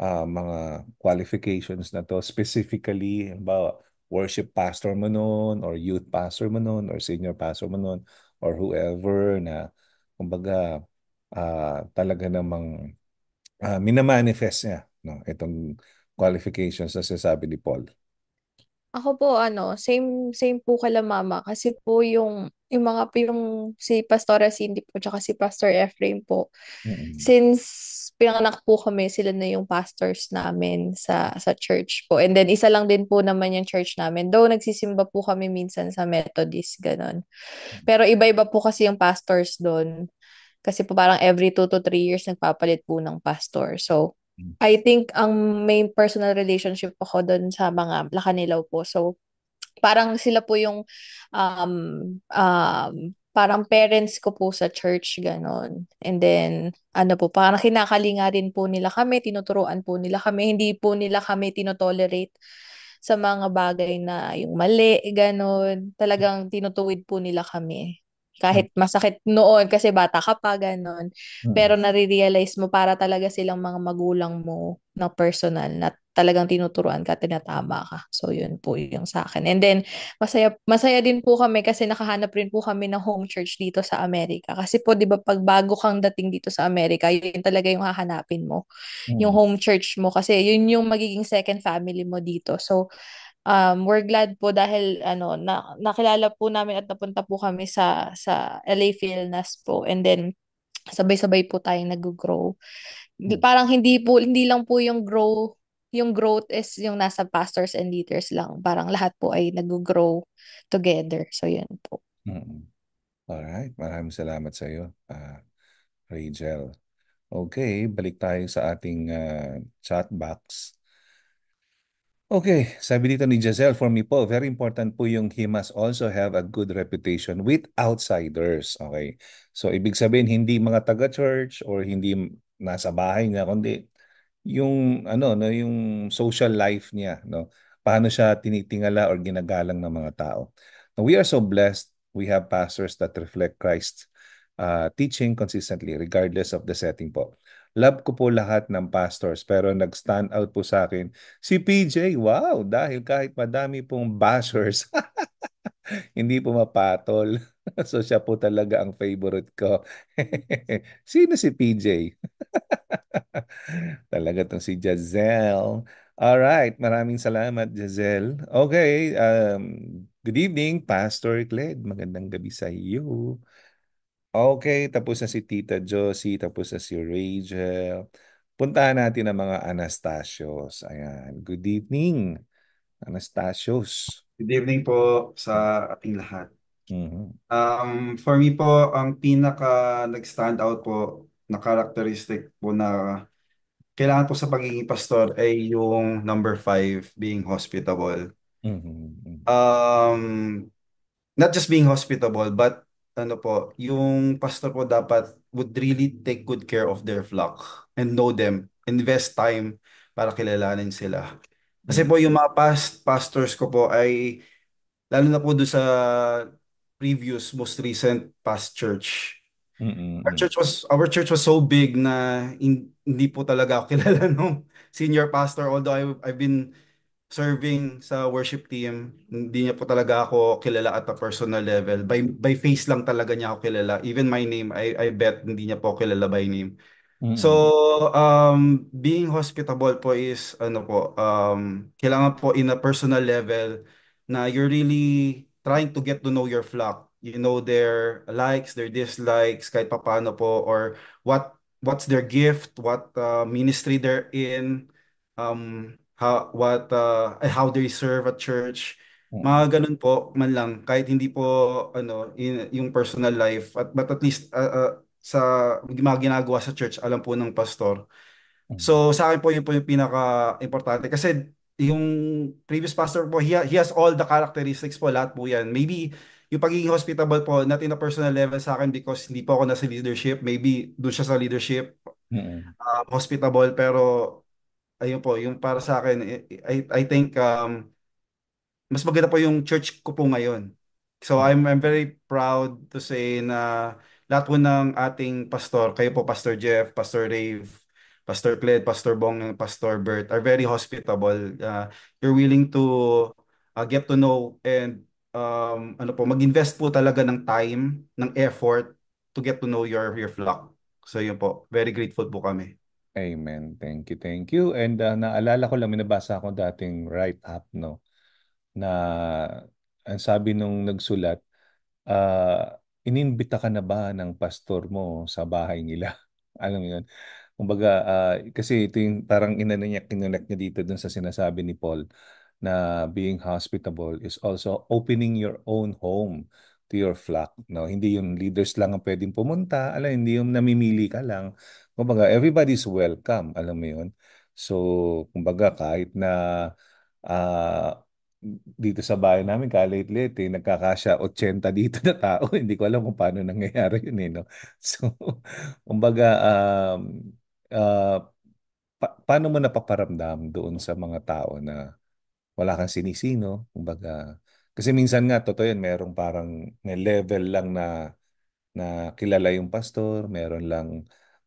uh, mga qualifications na to? Specifically ba worship pastor mo noon or youth pastor mo noon or senior pastor mo noon or whoever na kumbaga uh, talaga namang uh, minamanifest niya no itong qualifications na sinasabi ni Paul. Ako po ano, same same po kala mama kasi po yung yung mga yung si Pastora Cindy po tsaka si Pastor Ephraim po. Mm-hmm. Since pinanganak po kami, sila na yung pastors namin sa sa church po. And then isa lang din po naman yung church namin. Though nagsisimba po kami minsan sa Methodist ganon. Pero iba-iba po kasi yung pastors doon. Kasi po parang every two to three years nagpapalit po ng pastor. So I think ang main personal relationship ako doon sa mga Lakanilaw po. So, parang sila po yung um, um, parang parents ko po sa church, ganon. And then, ano po, parang kinakalinga rin po nila kami, tinuturuan po nila kami, hindi po nila kami tinotolerate sa mga bagay na yung mali, ganon. Talagang tinutuwid po nila kami kahit masakit noon kasi bata ka pa ganon. Pero nare-realize mo para talaga silang mga magulang mo na personal na talagang tinuturuan ka tinatama ka. So yun po yung sa akin. And then masaya masaya din po kami kasi nakahanap rin po kami ng home church dito sa Amerika. Kasi po 'di ba pag bago kang dating dito sa Amerika yun talaga yung hahanapin mo. Mm. yung home church mo. Kasi yun yung magiging second family mo dito. So um, we're glad po dahil ano na, nakilala po namin at napunta po kami sa sa LA Philnas po and then sabay-sabay po tayong nag-grow. Parang hindi po hindi lang po yung grow yung growth is yung nasa pastors and leaders lang. Parang lahat po ay nag-grow together. So yun po. Mm-hmm. Alright, maraming salamat sa iyo, uh, Rachel. Okay, balik tayo sa ating uh, chat box. Okay, sabi dito ni Giselle, for me po, very important po yung he must also have a good reputation with outsiders. Okay, so ibig sabihin hindi mga taga-church or hindi nasa bahay niya, kundi yung ano no yung social life niya no? Paano siya tinitingala or ginagalang ng mga tao. Now, we are so blessed. We have pastors that reflect Christ uh, teaching consistently regardless of the setting po Love ko po lahat ng pastors pero nag-stand out po sa akin si PJ. Wow, dahil kahit madami pong bashers, hindi po mapatol. so siya po talaga ang favorite ko. Sino si PJ? talaga tong si Jazelle. All right, maraming salamat Jazelle. Okay, um, good evening Pastor Cled. Magandang gabi sa iyo. Okay, tapos na si Tita Josie, tapos na si Rachel. Puntahan natin ang mga Anastasios. Ayan. Good evening, Anastasios. Good evening po sa ating lahat. Mhm. Um, for me po, ang pinaka nag-stand out po na characteristic po na kailangan po sa pagiging pastor ay yung number five, being hospitable. Mhm. Um, not just being hospitable, but ano po, yung pastor po dapat would really take good care of their flock and know them, invest time para kilalanin sila. Kasi po yung mga past pastors ko po ay lalo na po doon sa previous most recent past church. Mm-mm. Our church was our church was so big na in, hindi po talaga ako kilala nung senior pastor although I, I've been serving sa worship team, hindi niya po talaga ako kilala at a personal level. By by face lang talaga niya ako kilala. Even my name, I I bet hindi niya po kilala by name. Mm-mm. So, um, being hospitable po is, ano po, um, kailangan po in a personal level na you're really trying to get to know your flock. You know their likes, their dislikes, kahit paano po, or what what's their gift, what uh, ministry they're in, um, how what uh, how they serve at church. Mga ganun po man lang kahit hindi po ano in, yung personal life at but at least uh, uh, sa mga ginagawa sa church alam po ng pastor. So sa akin po yun po yung pinaka importante kasi yung previous pastor po he, he has all the characteristics po lahat po yan. Maybe yung pagiging hospitable po not in a personal level sa akin because hindi po ako nasa leadership maybe doon siya sa leadership Mm. uh, hospitable pero ayun po, yung para sa akin I I, I think um mas maganda po yung church ko po ngayon. So I'm I'm very proud to say na lahat po ng ating pastor, kayo po Pastor Jeff, Pastor Rave, Pastor Cled, Pastor Bong, and Pastor Bert are very hospitable. Uh, you're willing to uh, get to know and um, ano po, mag-invest po talaga ng time, ng effort to get to know your your flock. So yun po, very grateful po kami. Amen. Thank you, thank you. And uh, naalala ko lang, minabasa ko dating write-up, no? Na ang sabi nung nagsulat, uh, inimbita ka na ba ng pastor mo sa bahay nila? Alam mo yun? Kumbaga, uh, kasi ito yung parang inano niya, niya dito dun sa sinasabi ni Paul na being hospitable is also opening your own home to your flock. No? Hindi yung leaders lang ang pwedeng pumunta. Alam, hindi yung namimili ka lang. Kumbaga, everybody's welcome. Alam mo yun? So, kumbaga, kahit na uh, dito sa bahay namin, kalate-late, eh, nagkakasya 80 dito na tao. Hindi ko alam kung paano nangyayari yun eh, no? So, kumbaga, um, uh, pa- paano mo napaparamdam doon sa mga tao na wala kang sinisino? Kumbaga, kasi minsan nga, totoo yan, merong parang may level lang na na kilala yung pastor, meron lang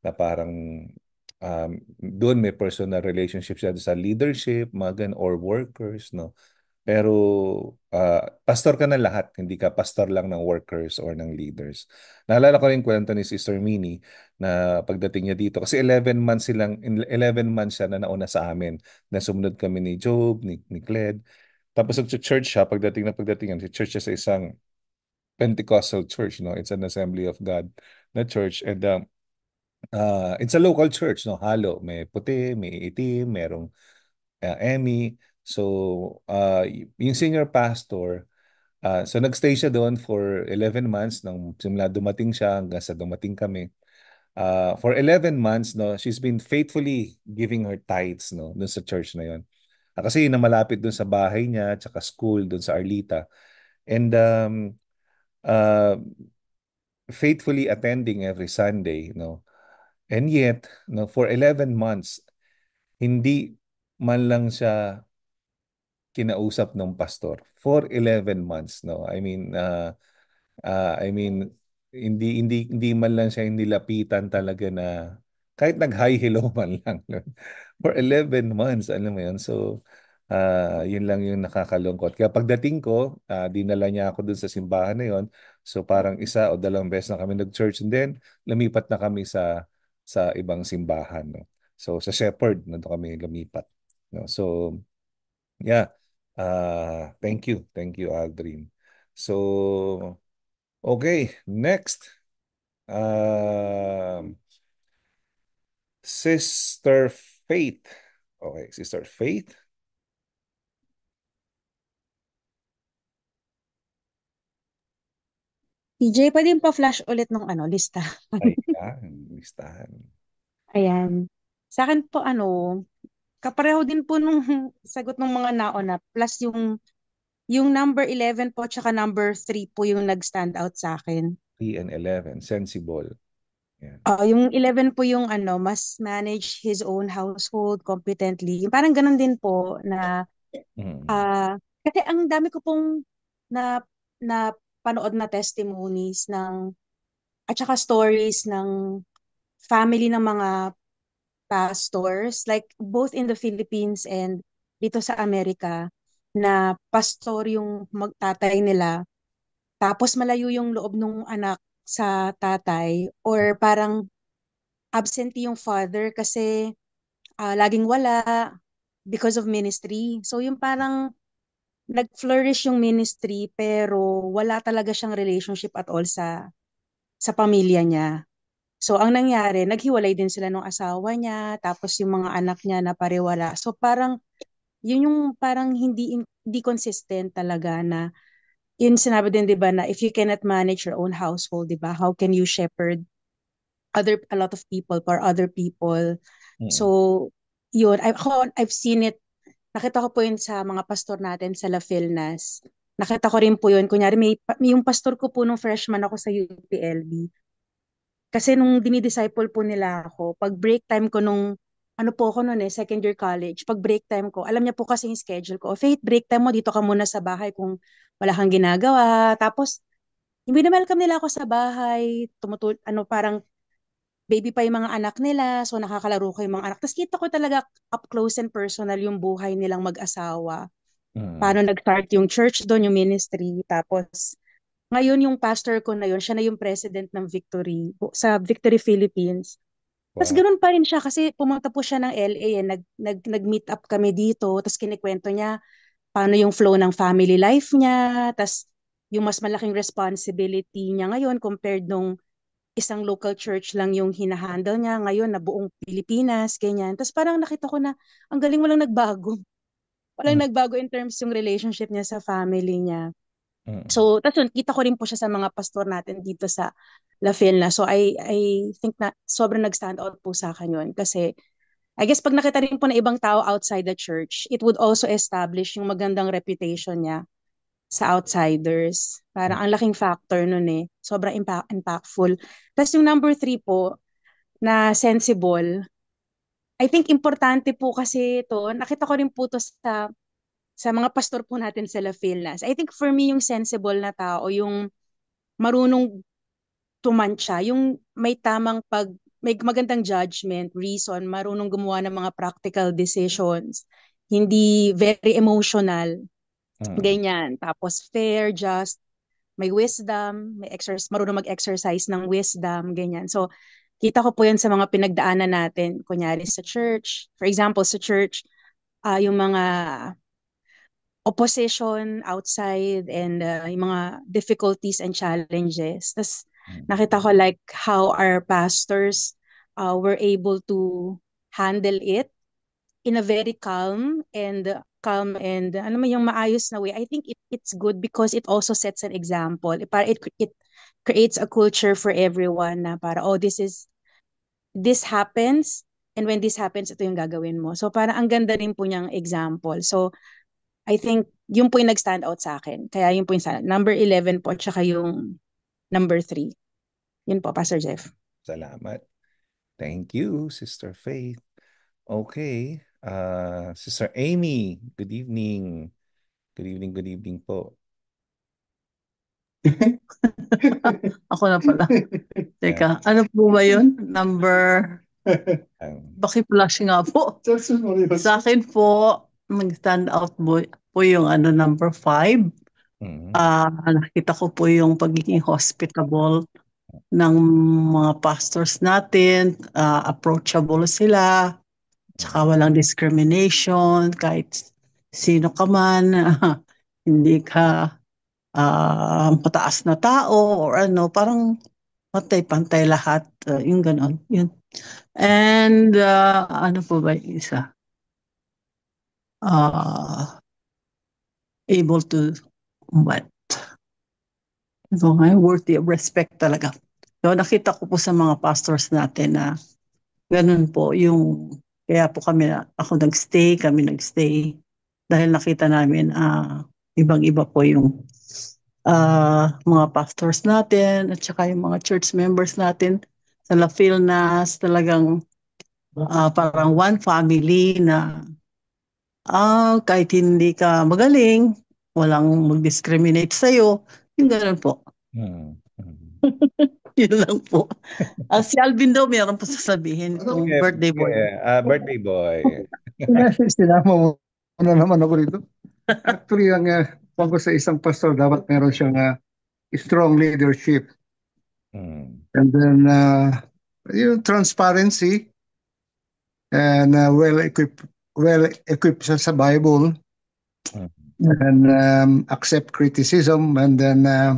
na parang um, doon may personal relationship siya sa leadership, mga ganun, or workers, no? Pero uh, pastor ka na lahat, hindi ka pastor lang ng workers or ng leaders. Naalala ko rin kwento ni Sister Minnie na pagdating niya dito, kasi 11 months silang, 11 months siya na nauna sa amin, na sumunod kami ni Job, ni, ni Cled. Tapos nag-church siya, pagdating na pagdating si church siya sa isang Pentecostal church, no? It's an Assembly of God na church. And uh, uh, it's a local church, no? Halo. May puti, may itim, merong uh, Emmy. So, uh, yung senior pastor, uh, so nagstay siya doon for 11 months nang simula dumating siya hanggang sa dumating kami. Uh, for 11 months, no, she's been faithfully giving her tithes, no, doon sa church na yon. Uh, kasi na malapit doon sa bahay niya, tsaka school doon sa Arlita. And um, uh, faithfully attending every Sunday, no. And yet, no, for 11 months, hindi man lang siya kinausap ng pastor. For 11 months, no. I mean, uh, uh, I mean, hindi hindi hindi man lang siya hindi lapitan talaga na kahit nag-hi hello man lang no? for 11 months alam mo yun? So uh, yun lang yung nakakalungkot. Kaya pagdating ko uh, dinala niya ako dun sa simbahan na yun. So parang isa o dalawang beses na kami nag-church. And then lumipat na kami sa sa ibang simbahan no so sa Shepherd na kami lumipat no so yeah uh, thank you thank you Aldrin so Okay, next. Um, Sister Faith. Okay, Sister Faith. TJ, pwede pa flash ulit ng ano, lista. Ayan, listahan. Ayan. Sa akin po ano, kapareho din po nung sagot ng mga nauna plus yung yung number 11 po tsaka number 3 po yung nag-stand out sa akin. 3 and 11, sensible. Yeah. Uh, yung 11 po yung ano, mas manage his own household competently. Yung parang ganun din po na mm. uh, kasi ang dami ko pong na na panood na testimonies ng at saka stories ng family ng mga pastors like both in the Philippines and dito sa Amerika na pastor yung magtatay nila tapos malayo yung loob ng anak sa tatay or parang absentee yung father kasi uh, laging wala because of ministry. So yung parang nag-flourish yung ministry pero wala talaga siyang relationship at all sa sa pamilya niya. So ang nangyari, naghiwalay din sila ng asawa niya, tapos yung mga anak niya na parewala. So parang yun yung parang hindi hindi consistent talaga na yun sinabi din 'di ba na if you cannot manage your own household 'di ba how can you shepherd other a lot of people for other people mm-hmm. so yun I, I've seen it nakita ko po yun sa mga pastor natin sa La Filnas. Nakita ko rin po yun. Kunyari may, may yung pastor ko po nung freshman ako sa UPLB Kasi nung dinidisciple po nila ako, pag break time ko nung, ano po ako noon eh, second year college, pag break time ko, alam niya po kasi yung schedule ko, Faith, break time mo, dito ka muna sa bahay kung wala kang ginagawa. Tapos, yung welcome nila ako sa bahay, tumutul ano, parang baby pa yung mga anak nila, so nakakalaro ko yung mga anak. Tapos kita ko talaga up close and personal yung buhay nilang mag-asawa. Mm. Paano nag-start yung church doon, yung ministry. Tapos, ngayon yung pastor ko na yun, siya na yung president ng Victory, sa Victory Philippines. Tapos Wow. ganun pa rin siya kasi pumunta po siya ng LA eh. Nag, nag, nag-meet up kami dito. Tapos kinikwento niya paano yung flow ng family life niya. Tapos yung mas malaking responsibility niya ngayon compared nung isang local church lang yung hinahandle niya ngayon na buong Pilipinas, ganyan. Tapos parang nakita ko na ang galing walang nagbago. Walang Mm. nagbago in terms yung relationship niya sa family niya. Mm. So, tapos yun, kita ko rin po siya sa mga pastor natin dito sa La Filna. So, I, I think na sobrang nag-stand out po sa akin yun. Kasi, I guess pag nakita rin po na ibang tao outside the church, it would also establish yung magandang reputation niya sa outsiders. Parang ang laking factor nun eh. Sobrang impact, impactful. Tapos yung number three po, na sensible, I think importante po kasi ito, nakita ko rin po to sa sa mga pastor po natin sa La Filnas. I think for me, yung sensible na tao, yung marunong tumansya, yung may tamang pag, may magandang judgment, reason, marunong gumawa ng mga practical decisions, hindi very emotional, Mm. ganyan. Tapos fair, just, may wisdom, may exercise, marunong mag-exercise ng wisdom, ganyan. So, kita ko po yan sa mga pinagdaanan natin, kunyari sa church. For example, sa church, ah yung mga opposition outside and uh, yung mga difficulties and challenges. Tapos Mm. nakita ko like how our pastors uh, were able to handle it in a very calm and calm and ano mo yung maayos na way. I think it, it's good because it also sets an example. Para it it creates a culture for everyone na para oh this is this happens and when this happens ito yung gagawin mo. So para ang ganda rin po niyang example. So I think yun po yung nag-stand out sa akin. Kaya yun po yung sa number 11 po tsaka yung number 3. Yun po, Pastor Jeff. Salamat. Thank you, Sister Faith. Okay. Uh, Sister Amy, good evening. Good evening, good evening po. Ako na pala. Teka, ano po ba yun? Number, Um, flash nga po. Sa akin po, mag-stand out po, po yung ano, number five. mm, Ah, nakita ko po yung pagiging hospitable ng mga pastors natin, ah, approachable sila, tsaka walang discrimination, kahit sino ka man, hindi ka ah, mataas na tao or ano, parang pantay-pantay lahat, ah, yung ganon, yun. And ah, ano po ba yung isa? Ah, able to what? Ito nga, worthy of respect talaga. So, nakita ko po sa mga pastors natin na ganun po yung, kaya po kami, ako nagstay, kami nagstay, dahil nakita namin ah ibang-iba po yung ah, mga pastors natin at saka yung mga church members natin sa La Filnas, talagang ah, parang one family na ah, kahit hindi ka magaling, walang mag-discriminate sa'yo, yung ganun po. mm, mm. Yun lang po. Ah, si Alvin daw meron po sasabihin kung Okay, birthday boy. okay. Ah, birthday boy. Sinama mo na naman ako rito. Actually, ang uh, sa isang pastor, dapat meron siyang uh, strong leadership. Mm, And then, uh, yung transparency and uh, well-equipped well equipped siya sa Bible mm, and um, accept criticism and then uh,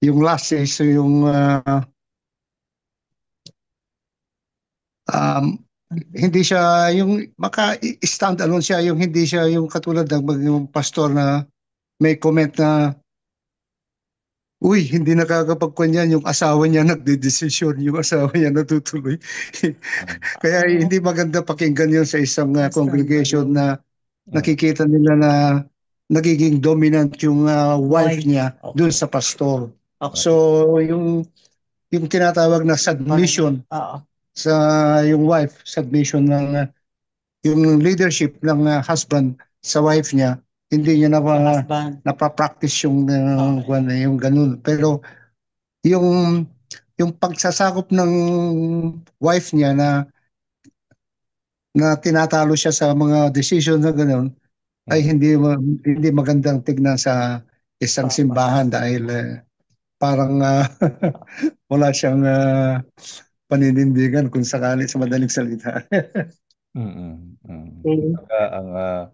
yung last is yung uh, um, hindi siya yung maka-stand alone siya yung hindi siya yung katulad ng yung pastor na may comment na Uy, hindi nakakapagkwan yan. Yung asawa niya nagde-desisyon, yung asawa niya natutuloy. Kaya hindi maganda pakinggan yun sa isang uh, congregation na nakikita nila na nagiging dominant yung uh, wife niya dun sa pastor. Okay. So, yung yung tinatawag na submission Oo. sa yung wife, submission ng uh, yung leadership ng uh, husband sa wife niya, hindi niya na Husband. napapractice yung uh, okay. yung ganun. Pero yung yung pagsasakop ng wife niya na na tinatalo siya sa mga decision na ganun ay hindi hindi magandang tignan sa isang simbahan dahil uh, parang uh, wala siyang uh, paninindigan kung sakali sa madaling salita. mm mm ang uh,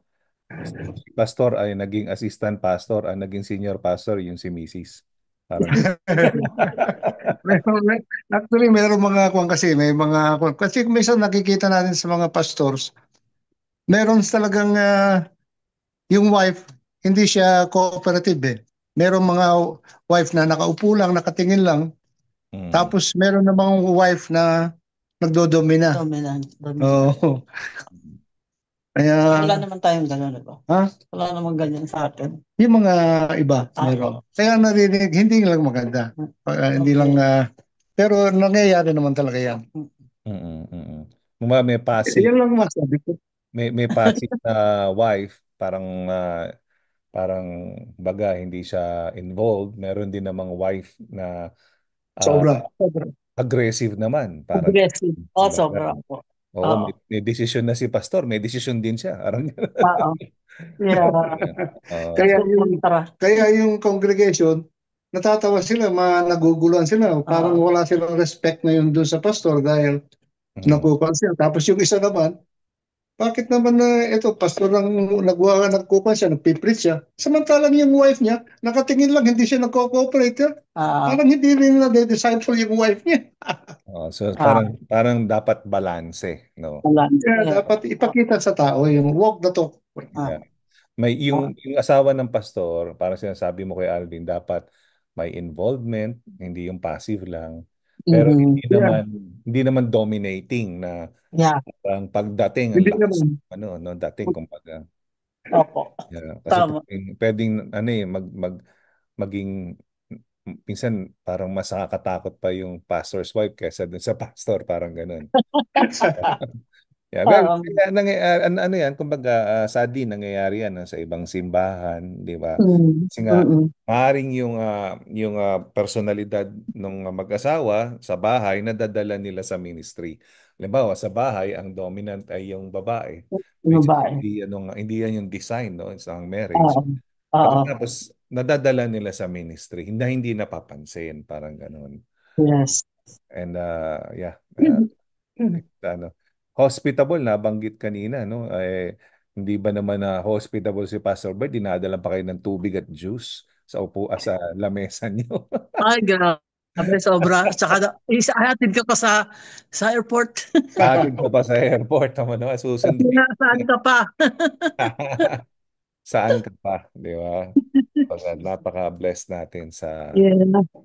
si pastor ay naging assistant pastor, ang naging senior pastor yung si Mrs. Parang Actually, mayroong mga kwan kasi, may mga kwan. Kasi minsan nakikita natin sa mga pastors, meron talagang uh, yung wife, hindi siya cooperative eh. Meron mga wife na nakaupo lang, nakatingin lang. Mm. Tapos meron namang wife na nagdodomina. Dominant. dominant. Oo. Kaya, Wala naman tayong gano'n, diba? ha? Wala naman ganyan sa atin. Yung mga iba, Ah. meron. Kaya narinig, hindi lang maganda. Ah, hindi lang, ah, pero nangyayari naman talaga yan. mm mm Mga may passive, Yan lang masabi ko. may may passive na wife, parang ah, parang baga hindi siya involved. Meron din namang wife na ah, Sobra. Sobra. aggressive naman, parang Aggressive. Baga, sobra po. Oo, Oo. may, may desisyon na si pastor, may desisyon din siya. Parang Oo. Yeah. Oo. Kaya So, yung, kaya yung congregation, natatawa sila, ma, naguguluhan sila. Parang wala silang respect na yun doon sa pastor dahil Mm. nagkukuhan sila. Tapos yung isa naman, bakit naman na ito, pastor lang nagwa nagkukuhan siya, nagpipreach siya. Samantalang yung wife niya, nakatingin lang, hindi siya nagko-cooperate. Ah, Parang hindi rin na disciple yung wife niya. Oo, so parang parang dapat balanse, no? Kaya Yeah. dapat ipakita sa tao yung walk the talk. Ah. May yung, yung asawa ng pastor, parang sinasabi mo kay Alvin, dapat may involvement, hindi yung passive lang. Pero Mhm. hindi Yeah. naman hindi naman dominating na Yeah. ang pagdating ang Hindi lakas naman. ano no dating kumbaga. Opo. Yeah, kasi Tama. pwedeng, pwedeng ano eh mag mag maging minsan parang mas nakakatakot pa yung pastor's wife kaysa dun sa pastor, parang ganun. Yeah, well, Um, kaya nangy- ah, ano, ano yan, kumbaga, uh, sadly, nangyayari yan ah, sa ibang simbahan, di ba? mm, Kasi nga, maaaring yung, ah, yung ah, personalidad ng mag-asawa sa bahay, nadadala nila sa ministry. Halimbawa, sa bahay, ang dominant ay yung babae. babae. hindi, yung, hindi yan yung design, no? Sa marriage. Oo. Oo. Tapos, nadadala nila sa ministry. Hindi, hindi napapansin, parang ganun. Yes. And, uh, yeah. uh, ano, hospitable na banggit kanina no eh hindi ba naman na hospitable si Pastor Bert dinadala pa kayo ng tubig at juice sa upo ah, sa lamesa niyo Ay, grabe. Sobra. Tsaka, isahatid ka pa sa sa airport. Atin ko pa sa airport naman no susunod Saan ka pa? saan ka pa di ba Pagka napaka-blessed natin sa Yeah.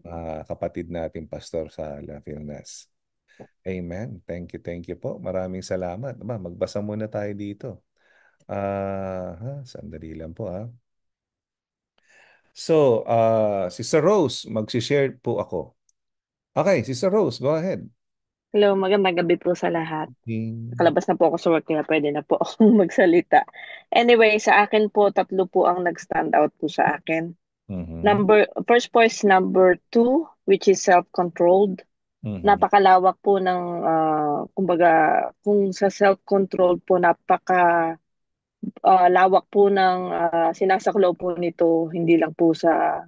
mga kapatid natin pastor sa La Filnas Amen. Thank you, thank you po. Maraming salamat. Aba, magbasa muna tayo dito. Ah, ha, sandali lang po ha. So, ah, Sister Rose, mag-share po ako. Okay, Sister Rose, go ahead. Hello, magandang gabi po sa lahat. Nakalabas na po ako sa work kaya pwede na po akong magsalita. Anyway, sa akin po, tatlo po ang nag-stand out po sa akin. mhm, Number, first po is number two, which is self-controlled. Mhm, Napakalawak po ng, ah, kumbaga, kung sa self-control po, napaka ah, lawak po ng ah, sinasaklo po nito, hindi lang po sa,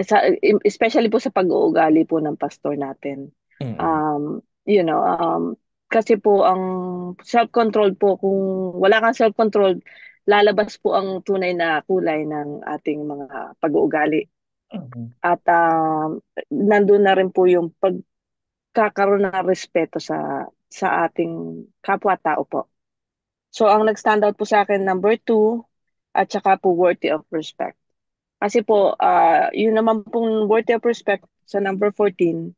sa, especially po sa pag-uugali po ng pastor natin. mhm, Um, you know, um, kasi po ang self-control po, kung wala kang self-control, lalabas po ang tunay na kulay ng ating mga pag-uugali. mhm, At um, nandun na rin po yung pagkakaroon ng respeto sa sa ating kapwa-tao po. So, ang nag-stand out po sa akin, number two, at saka po worthy of respect. Kasi po, ah yun naman pong worthy of respect sa number 14,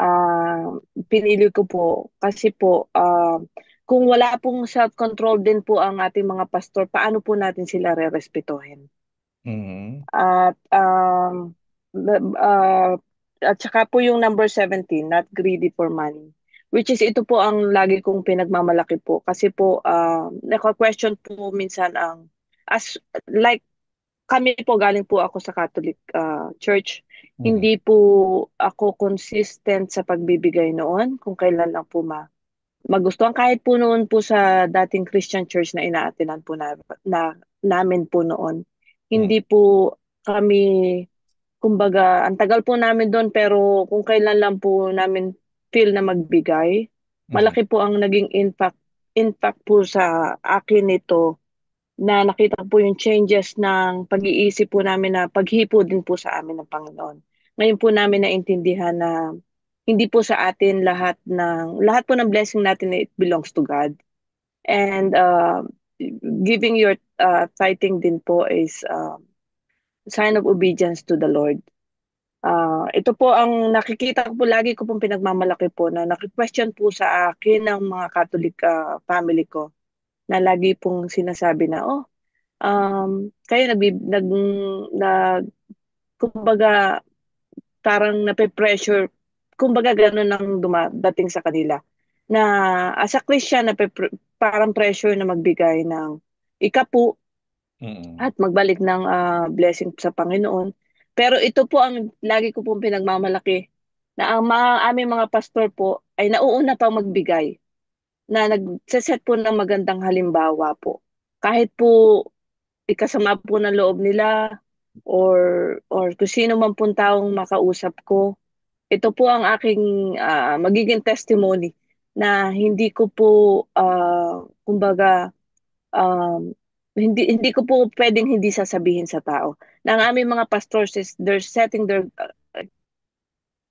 ah pinili ko po kasi po, ah kung wala pong self-control din po ang ating mga pastor, paano po natin sila re-respetuhin? mhm, At um, uh, at saka po yung number 17, not greedy for money. Which is ito po ang lagi kong pinagmamalaki po kasi po uh, naka-question po minsan ang as like kami po galing po ako sa Catholic uh, Church. Hmm. Hindi po ako consistent sa pagbibigay noon kung kailan lang po ma magustuhan kahit po noon po sa dating Christian Church na inaatinan po na, na namin po noon. Hindi hmm. po kami kumbaga ang tagal po namin doon pero kung kailan lang po namin feel na magbigay. Mm. Malaki po ang naging impact impact po sa akin nito na nakita po yung changes ng pag-iisip po namin na paghipo din po sa amin ng Panginoon. Ngayon po namin naintindihan na hindi po sa atin lahat ng lahat po ng blessing natin it belongs to God. And uh, giving your uh, tithing din po is uh, sign of obedience to the Lord. Uh, ito po ang nakikita ko po lagi ko pong pinagmamalaki po na naki-question po sa akin ng mga Catholic uh, family ko na lagi pong sinasabi na oh um, kayo nag, nag, nag kumbaga parang nape-pressure kumbaga ganun ang dumating sa kanila na as a Christian na parang pressure na magbigay ng ikapu mm-hmm. at magbalik ng uh, blessing sa Panginoon pero ito po ang lagi ko pong pinagmamalaki na ang mga aming mga pastor po ay nauuna pang magbigay na nagseset po ng magandang halimbawa po. Kahit po ikasama po ng loob nila or or kung sino man pong taong makausap ko, ito po ang aking uh, magiging testimony na hindi ko po uh, kumbaga um, hindi hindi ko po pwedeng hindi sasabihin sa tao na ang aming mga pastors is they're setting their uh,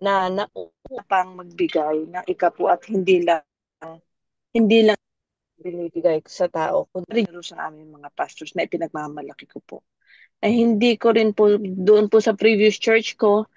na na pang magbigay ng ikapu at hindi lang hindi lang binibigay sa tao kundi sa aming mga pastors na ipinagmamalaki ko po. Ay hindi ko rin po doon po sa previous church ko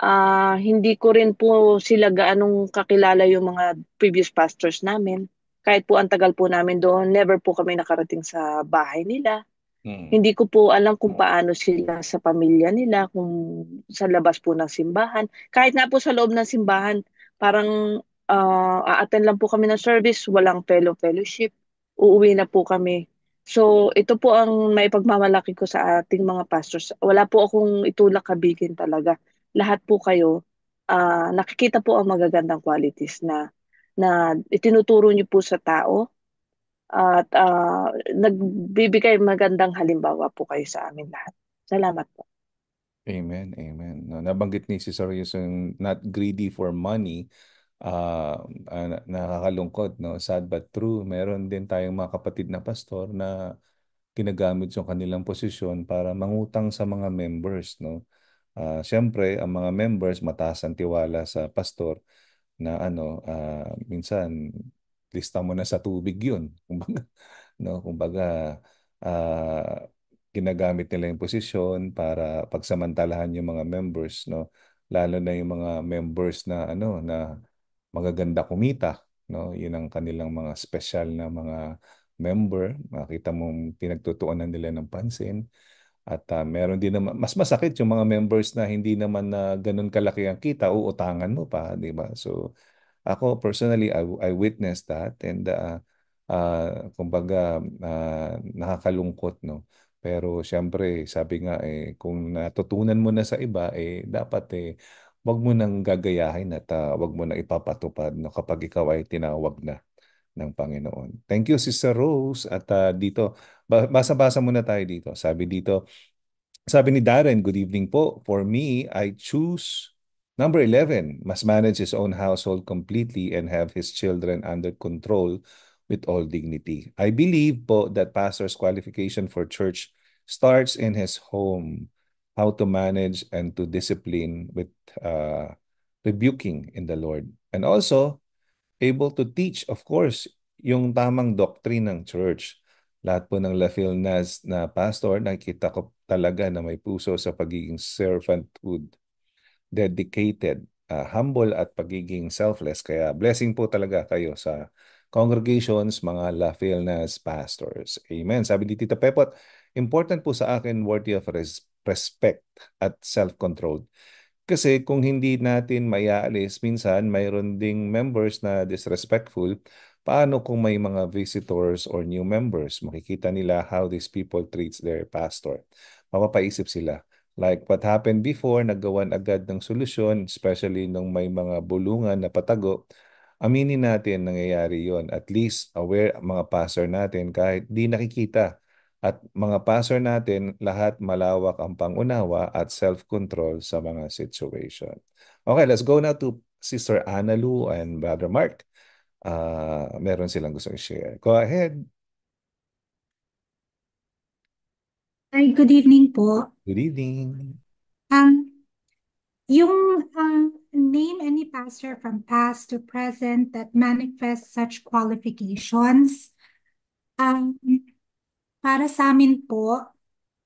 uh, hindi ko rin po sila gaanong kakilala yung mga previous pastors namin kahit po ang tagal po namin doon, never po kami nakarating sa bahay nila. Hmm. Hindi ko po alam kung paano sila sa pamilya nila, kung sa labas po ng simbahan. Kahit na po sa loob ng simbahan, parang uh, a-attend lang po kami ng service, walang fellow fellowship. Uuwi na po kami. So, ito po ang may pagmamalaki ko sa ating mga pastors. Wala po akong itulak kabigin talaga. Lahat po kayo, uh, nakikita po ang magagandang qualities na na itinuturo niyo po sa tao at uh, nagbibigay magandang halimbawa po kayo sa amin lahat. Salamat po. Amen, amen. No, nabanggit ni si Sarius yung not greedy for money. Uh, uh, nakakalungkot, no? Sad but true. Meron din tayong mga kapatid na pastor na ginagamit yung kanilang posisyon para mangutang sa mga members, no? Uh, Siyempre, ang mga members mataas ang tiwala sa pastor na ano, uh, minsan lista mo na sa tubig yun. Kumbaga, no? Kumbaga, uh, ginagamit nila yung posisyon para pagsamantalahan yung mga members, no? Lalo na yung mga members na ano na magaganda kumita, no? Yun ang kanilang mga special na mga member. Makita mong pinagtutuunan nila ng pansin. At uh, meron din naman, mas masakit yung mga members na hindi naman na ganun kalaki ang kita, uutangan mo pa, di ba? So, ako personally, I, I witnessed that and uh, uh, kumbaga uh, nakakalungkot, no? Pero syempre, sabi nga eh, kung natutunan mo na sa iba, eh, dapat eh, wag mo nang gagayahin at uh, wag mo na ipapatupad no, kapag ikaw ay tinawag na ng Panginoon. Thank you, Sister Rose. At uh, dito, basa-basa muna tayo dito. Sabi dito, sabi ni Darren, good evening po. For me, I choose number 11, must manage his own household completely and have his children under control with all dignity. I believe po that pastor's qualification for church starts in his home, how to manage and to discipline with uh, rebuking in the Lord. And also, able to teach, of course, yung tamang doctrine ng church. Lahat po ng La Filnas na pastor, nakikita ko talaga na may puso sa pagiging servanthood, dedicated, uh, humble at pagiging selfless. Kaya blessing po talaga kayo sa congregations, mga La Filnas pastors. Amen. Sabi ni Tita Pepot, important po sa akin worthy of res- respect at self-control Kasi kung hindi natin mayaalis, minsan mayroon ding members na disrespectful. Paano kung may mga visitors or new members? Makikita nila how these people treats their pastor. Mapapaisip sila. Like what happened before, naggawan agad ng solusyon, especially nung may mga bulungan na patago. Aminin natin nangyayari yon. At least aware mga pastor natin kahit di nakikita at mga pastor natin, lahat malawak ang pangunawa at self-control sa mga situation. Okay, let's go now to Sister Anna Lu and Brother Mark. Uh, meron silang gusto i-share. Go ahead. Hi, good evening po. Good evening. Um, yung uh, name any pastor from past to present that manifests such qualifications, um, para sa amin po,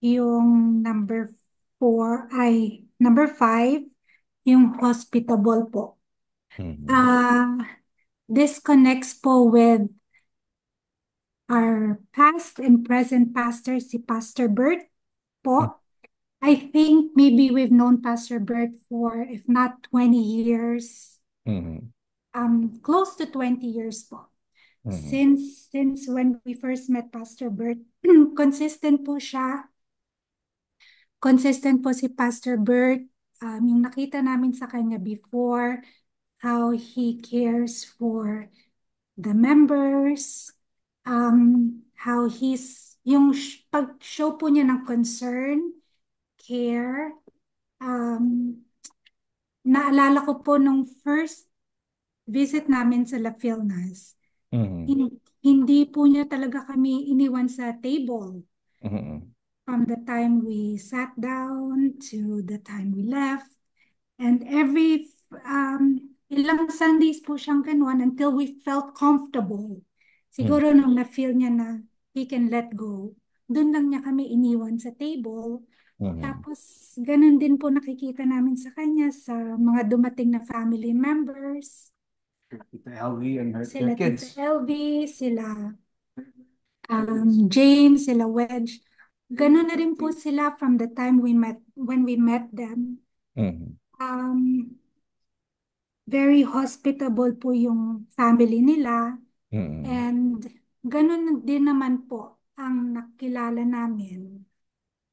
yung number four ay number five, yung hospitable po. Mhm. Uh, this connects po with our past and present pastor, si Pastor Bert po. I think maybe we've known Pastor Bert for, if not 20 years, Mhm. um, close to 20 years po. Mhm. Since since when we first met Pastor Bert, consistent po siya. Consistent po si Pastor Bert. Um, yung nakita namin sa kanya before, how he cares for the members, um, how he's, yung sh- pag-show po niya ng concern, care, um, naalala ko po nung first visit namin sa La Filnas, Mhm. Hin- hindi po niya talaga kami iniwan sa table. Mhm. From the time we sat down to the time we left. And every um, ilang Sundays po siyang ganun until we felt comfortable. Siguro nung na-feel niya na he can let go, doon lang niya kami iniwan sa table. Mhm. Tapos, ganun din po nakikita namin sa kanya sa mga dumating na family members. Tita Elvie and her, Sila their kids. Tita Elvie, sila um, James, sila Wedge. Ganun na rin po sila from the time we met, when we met them. Mhm. Um, very hospitable po yung family nila. Mhm. And ganun din naman po ang nakilala namin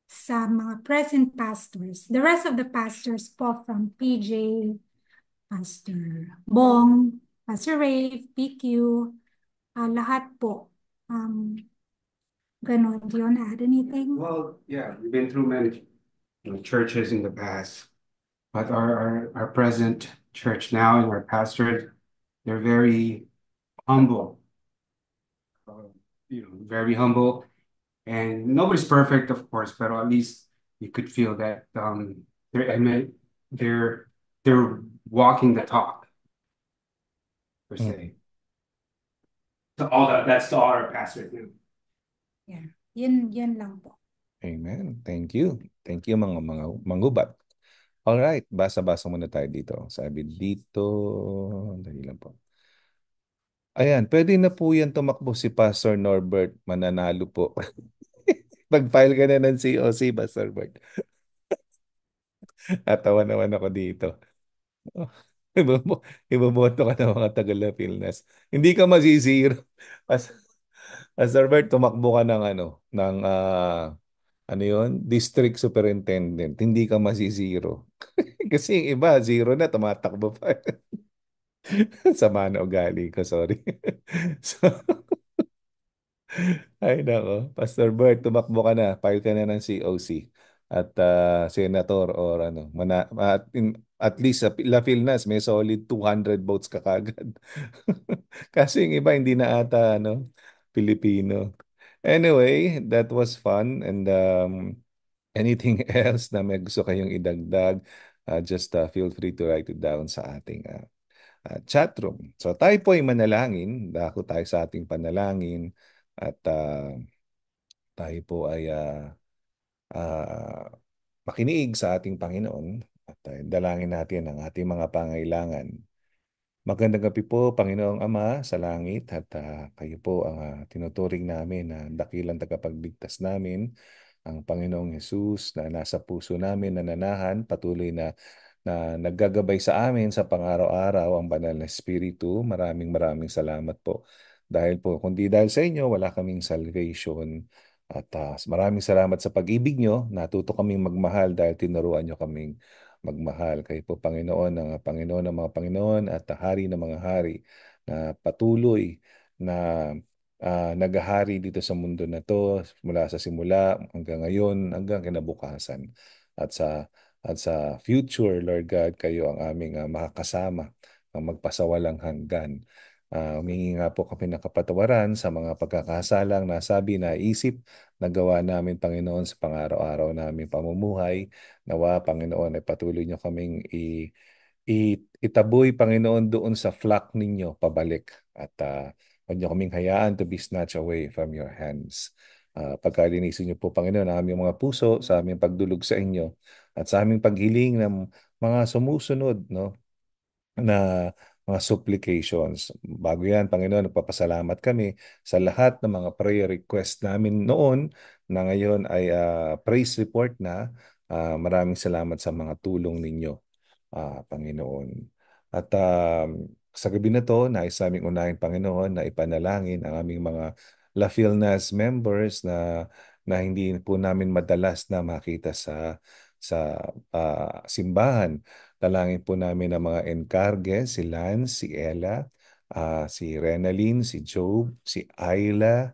sa mga present pastors. The rest of the pastors po from PJ, Pastor Bong, Pastor Ray, PQ, ah, lahat po. Um, ganun. Do you want to add anything? Well, yeah, we've been through many you know, churches in the past, but our, our, our present church now and our pastor, they're very humble. Uh, you know, very humble. And nobody's perfect, of course, but at least you could feel that um, they're, they're, they're walking the talk, per se. So all that, that's all our pastors do. Yeah. Yun, yun lang po. Amen. Thank you. Thank you mga mga mangubat. All right, basa-basa muna tayo dito. Sabi dito, dali lang po. Ayan, pwede na po yan tumakbo si Pastor Norbert. Mananalo po. Pag-file ka na ng COC, Pastor Norbert. Natawa naman ako dito. Ibobo- Iboboto ka ng mga taga-Lapilnas. Hindi ka masisiro. Pas Pastor Bert, tumakbo ka ng ano, ng ah, ano yun? District Superintendent. Hindi ka masisiro. Kasi yung iba, zero na, tumatakbo pa. Sama na ugali ko, sorry. So, ay nako, Pastor Bert, tumakbo ka na, file ka na ng COC at ah, senator or ano, mana, at, in- at least sa La Filnas may solid 200 votes ka kagad. Kasi yung iba hindi na ata ano, Pilipino. Anyway, that was fun and um, anything else na may gusto kayong idagdag, ah, just ah, feel free to write it down sa ating ah, ah, chat room. So tayo po ay manalangin, dako tayo sa ating panalangin at ah, tayo po ay ah, ah, makinig sa ating Panginoon ah, dalangin natin ang ating mga pangailangan. Magandang gabi po, Panginoong Ama sa langit at ah, kayo po ang ah, tinuturing namin na dakilang tagapagligtas namin, ang Panginoong Yesus na nasa puso namin nananahan, patuloy na na naggagabay sa amin sa pang-araw-araw ang banal na Espiritu. Maraming maraming salamat po. Dahil po, kundi dahil sa inyo, wala kaming salvation. At uh, maraming salamat sa pag-ibig nyo. Natuto kaming magmahal dahil tinuruan nyo kaming magmahal. Kayo po, Panginoon, ng Panginoon ng mga Panginoon at Hari ng mga Hari na patuloy na uh, naghahari dito sa mundo na to mula sa simula hanggang ngayon hanggang kinabukasan. At sa at sa future, Lord God, kayo ang aming uh, makakasama ang magpasawalang hanggan. Uh, humingi nga po kami ng kapatawaran sa mga pagkakasalang nasabi na isip na gawa namin, Panginoon, sa pang-araw-araw namin pamumuhay. Nawa, Panginoon, ay patuloy niyo kaming i, itaboy, Panginoon, doon sa flock ninyo pabalik. At uh, niyo kaming hayaan to be snatched away from your hands. Uh, pagkalinisin niyo po, Panginoon, ang aming mga puso sa aming pagdulog sa inyo at sa aming paghiling ng mga sumusunod no na mga supplications. Bago yan, Panginoon, nagpapasalamat kami sa lahat ng mga prayer request namin noon na ngayon ay uh, praise report na. Uh, maraming salamat sa mga tulong ninyo, uh, Panginoon. At uh, sa gabi na to, nais naming unahin, Panginoon, na ipanalangin ang aming mga La Filnas members na na hindi po namin madalas na makita sa sa uh, simbahan. Dalangin po namin ang mga encarge, si Lance, si Ella, uh, si Renalyn, si Job, si Ayla,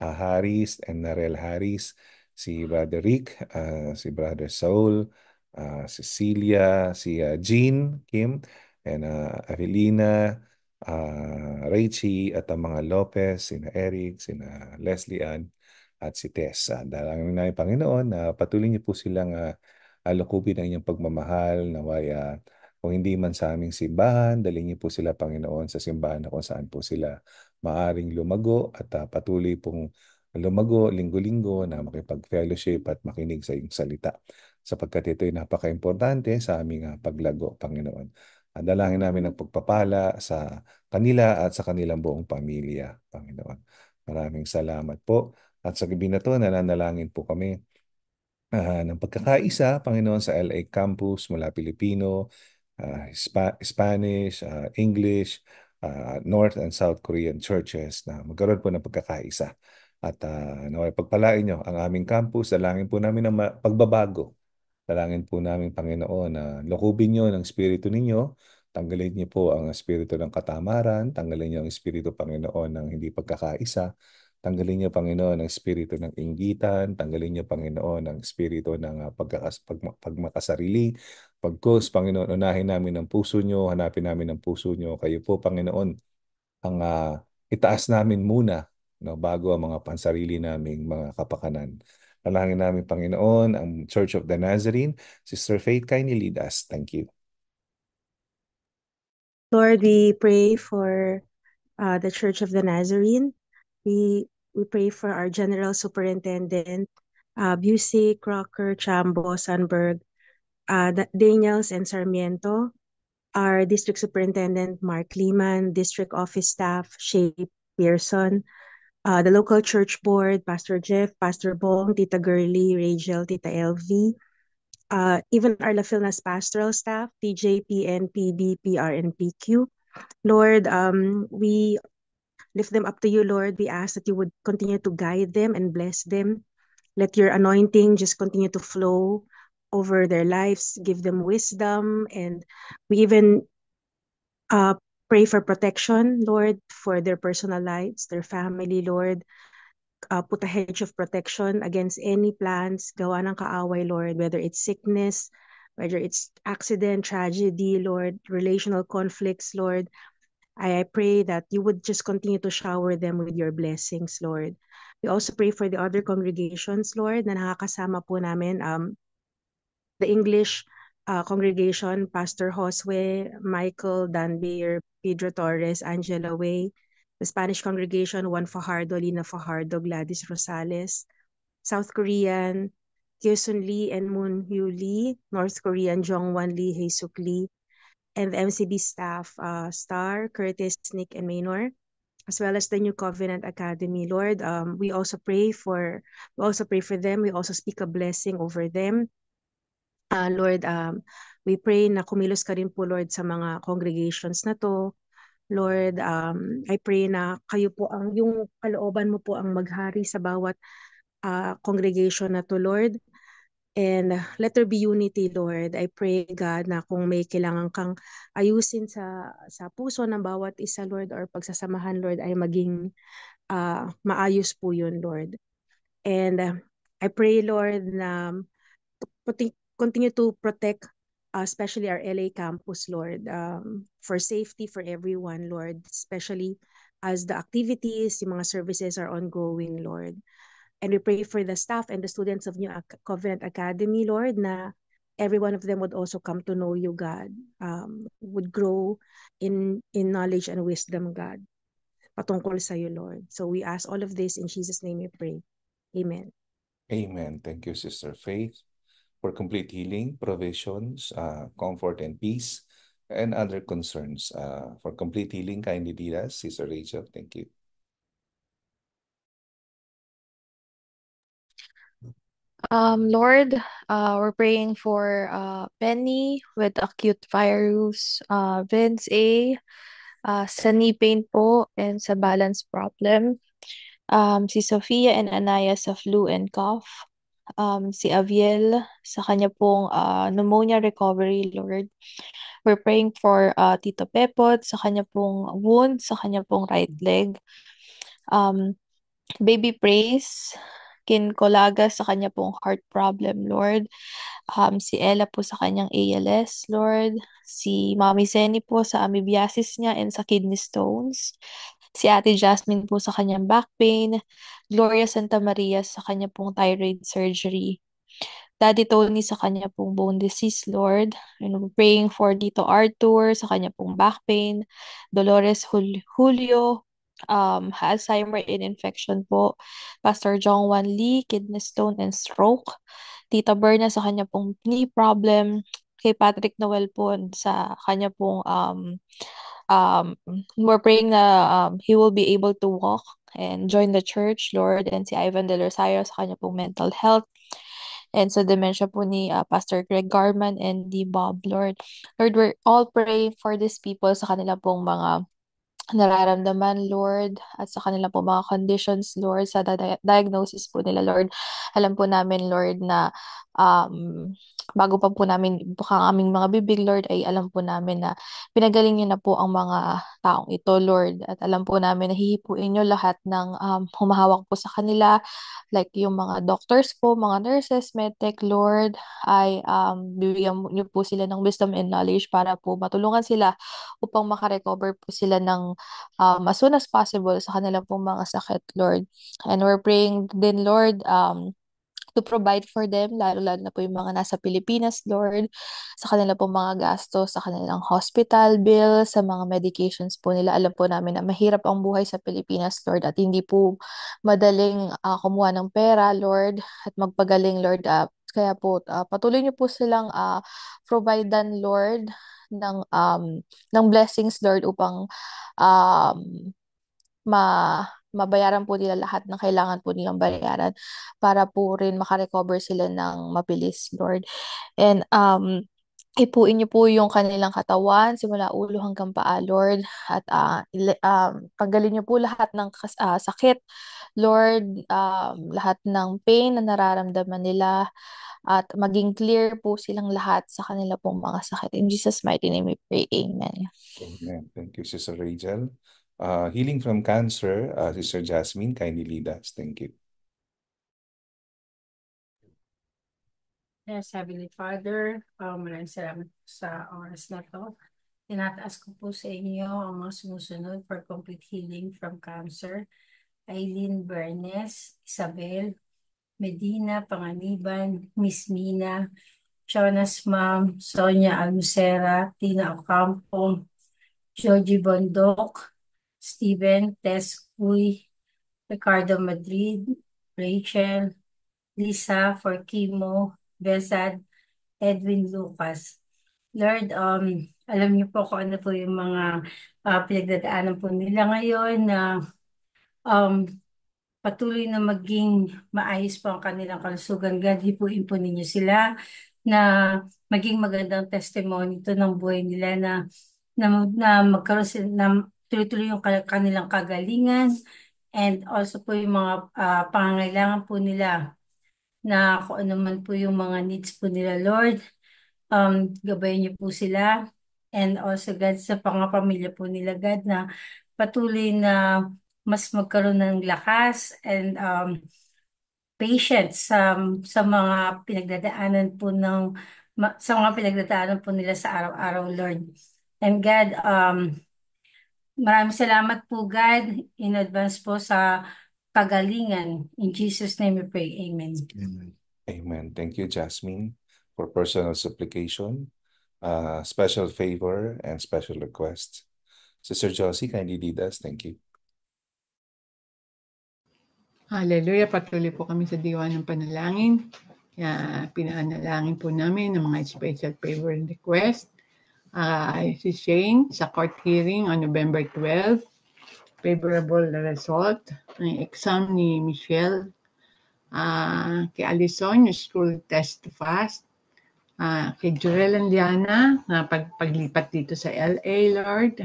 uh, Harris, and Narel Harris, si Brother Rick, uh, si Brother Saul, uh, Cecilia, si uh, Jean, Kim, and uh, Avelina, uh, Rachie, at ang mga Lopez, sina Eric, sina Leslie Ann, at si Tess. Uh, dalangin namin Panginoon na uh, patuloy niyo po silang uh, alukupin ang inyong pagmamahal, naway uh, kung hindi man sa aming simbahan, dalhin niyo po sila, Panginoon, sa simbahan na kung saan po sila maaring lumago at uh, patuloy pong lumago linggo-linggo na makipag-fellowship at makinig sa iyong salita. Sapagkat ito ay napaka-importante sa aming uh, paglago, Panginoon. Ang dalangin namin ng pagpapala sa kanila at sa kanilang buong pamilya, Panginoon. Maraming salamat po. At sa gabi na to, nananalangin po kami uh, ng pagkakaisa, Panginoon, sa LA campus mula Pilipino, uh, Spa- Spanish, uh, English, uh, North and South Korean churches na magkaroon po ng pagkakaisa. At uh, naway pagpalain nyo ang aming campus, dalangin po namin ng pagbabago. Dalangin po namin, Panginoon, na lukubin nyo ng spirito ninyo, tanggalin niyo po ang espiritu ng katamaran, tanggalin niyo ang espiritu, Panginoon, ng hindi pagkakaisa, Tanggalin niyo, Panginoon, ang espiritu ng inggitan. Tanggalin niyo, Panginoon, ang espiritu ng uh, pagkakas, pag, pagmakasarili. Pagkos, Panginoon, unahin namin ang puso niyo, hanapin namin ang puso niyo. Kayo po, Panginoon, ang uh, itaas namin muna no, bago ang mga pansarili naming mga kapakanan. Nalangin namin, Panginoon, ang Church of the Nazarene. Sister Faith, kindly lead us. Thank you. Lord, we pray for uh, the Church of the Nazarene. We we pray for our General Superintendent, uh, Busey, Crocker, Chambo, Sandberg, uh, Daniels, and Sarmiento, our District Superintendent, Mark Lehman, District Office Staff, Shay Pearson, uh, the local church board, Pastor Jeff, Pastor Bong, Tita Gurley, Rachel, Tita LV, uh, even our La Filnas pastoral staff, PJ, PN, PB, PR, and PQ. Lord, um, we lift them up to you, Lord. We ask that you would continue to guide them and bless them. Let your anointing just continue to flow over their lives, give them wisdom, and we even uh, pray for protection, Lord, for their personal lives, their family, Lord. Uh, put a hedge of protection against any plans, gawa ng kaaway, Lord, whether it's sickness, whether it's accident, tragedy, Lord, relational conflicts, Lord. I, pray that you would just continue to shower them with your blessings, Lord. We also pray for the other congregations, Lord, na nakakasama po namin um, the English uh, congregation, Pastor Josue, Michael Danbeer, Pedro Torres, Angela Way, the Spanish congregation, Juan Fajardo, Lina Fajardo, Gladys Rosales, South Korean, Kyosun Lee and Moon Hyu Lee, North Korean, Jongwan Lee, Heisuk Lee, MCB staff, uh, Star, Curtis, Nick, and Maynor, as well as the New Covenant Academy. Lord, um, we also pray for we also pray for them. We also speak a blessing over them. Uh, Lord, um, we pray na kumilos ka rin po, Lord, sa mga congregations na to. Lord, um, I pray na kayo po ang, yung kalooban mo po ang maghari sa bawat uh, congregation na to, Lord. And let there be unity, Lord. I pray, God, na kung may kailangan kang ayusin sa sa puso ng bawat isa, Lord, or pagsasamahan, Lord, ay maging uh, maayos po yun, Lord. And uh, I pray, Lord, na continue to protect uh, especially our LA campus, Lord, um, for safety for everyone, Lord, especially as the activities, yung mga services are ongoing, Lord. And we pray for the staff and the students of New Covenant Academy, Lord, na every one of them would also come to know you, God, um, would grow in, in knowledge and wisdom, God, patungkol sa you, Lord. So we ask all of this in Jesus' name we pray. Amen. Amen. Thank you, Sister Faith, for complete healing, provisions, uh, comfort, and peace, and other concerns. Uh, for complete healing, kindly lead us, Sister Rachel. Thank you. Um, Lord, uh, we're praying for uh, Penny with acute virus, uh, Vince A, uh, sa knee pain po, and sa balance problem. Um, si Sofia and Anaya sa flu and cough. Um, si Aviel sa kanya pong uh, pneumonia recovery, Lord. We're praying for uh, Tito Pepot sa kanya pong wound, sa kanya pong right leg. Um, baby Praise, Kin Colaga sa kanya pong heart problem, Lord. Um, si Ella po sa kanyang ALS, Lord. Si Mommy Zenny po sa amoebiasis niya and sa kidney stones. Si Ate Jasmine po sa kanyang back pain. Gloria Santa Maria sa kanya pong thyroid surgery. Daddy Tony sa kanya pong bone disease, Lord. And we're praying for Dito Arthur sa kanya pong back pain. Dolores Julio, um, Alzheimer and infection po. Pastor John Wan Lee, kidney stone and stroke. Tita Berna sa kanya pong knee problem. Kay Patrick Noel po sa kanya pong um, um, we're praying na um, he will be able to walk and join the church, Lord. And si Ivan De Rosario sa kanya pong mental health. And sa dementia po ni uh, Pastor Greg Garman and the Bob, Lord. Lord, we're all praying for these people sa kanila pong mga nararamdaman, Lord, at sa kanila po mga conditions, Lord, sa di- diagnosis po nila, Lord. Alam po namin, Lord, na um, bago pa po namin bukang aming mga bibig, Lord, ay alam po namin na pinagaling niyo na po ang mga taong ito, Lord. At alam po namin na hihipuin niyo lahat ng um, humahawak po sa kanila, like yung mga doctors po, mga nurses, medtech, Lord, ay um, bibigyan niyo po sila ng wisdom and knowledge para po matulungan sila upang makarecover po sila ng um, as soon as possible sa kanilang pong mga sakit, Lord. And we're praying din, Lord, um, to provide for them, lalo-lalo na po yung mga nasa Pilipinas, Lord, sa kanila po mga gasto, sa kanilang hospital bill, sa mga medications po nila. Alam po namin na mahirap ang buhay sa Pilipinas, Lord, at hindi po madaling uh, kumuha ng pera, Lord, at magpagaling, Lord. Uh, kaya po, uh, patuloy niyo po silang uh, providean, Lord, ng um ng blessings Lord upang um ma mabayaran po nila lahat ng kailangan po nilang bayaran para po rin makarecover sila ng mabilis, Lord. And um, ipuin niyo po yung kanilang katawan simula ulo hanggang paa, Lord. At uh, um, tanggalin niyo po lahat ng uh, sakit, Lord, um, lahat ng pain na nararamdaman nila at maging clear po silang lahat sa kanila pong mga sakit. In Jesus' mighty name we pray. Amen. Amen. Thank you, Sister Rachel. Uh, healing from cancer, uh, Sister Jasmine, kindly lead us. Thank you. Yes, Heavenly Father, um, maraming salamat sa oras na to. Tinataas ko po sa inyo ang mga sumusunod for complete healing from cancer. Eileen Bernes, Isabel, Medina, Panganiban, Miss Mina, Jonas Ma'am, Sonia Almucera, Tina Ocampo, Joji Bondok, Steven Tess Uy, Ricardo Madrid, Rachel, Lisa for Besad, Edwin Lucas. Lord, um, alam niyo po kung ano po yung mga uh, pinagdadaanan po nila ngayon na um, patuloy na maging maayos po ang kanilang kalusugan. God, hipuin po ninyo sila na maging magandang testimony to ng buhay nila na na, na magkaroon sila na tuloy-tuloy yung kanilang kagalingan and also po yung mga uh, pangangailangan po nila na kung ano man po yung mga needs po nila, Lord. Um, gabayan niyo po sila and also God sa pangapamilya po nila, God, na patuloy na mas magkaroon ng lakas and um, patience sa, sa mga pinagdadaanan po ng sa mga pinagdadaanan po nila sa araw-araw, Lord. And God, um, maraming salamat po, God, in advance po sa kagalingan. In Jesus' name we pray. Amen. Amen. Amen. Thank you, Jasmine, for personal supplication, uh, special favor, and special request. Sister Josie, kindly lead us. Thank you. Hallelujah. Patuloy po kami sa diwa ng panalangin. Kaya pinaanalangin po namin ng mga special favor and request. Uh, si Shane sa court hearing on November 12. Favorable result ng exam ni Michelle. Uh, kay Alison, yung school test fast. Uh, kay Jurel and Diana, na pag paglipat dito sa LA, Lord.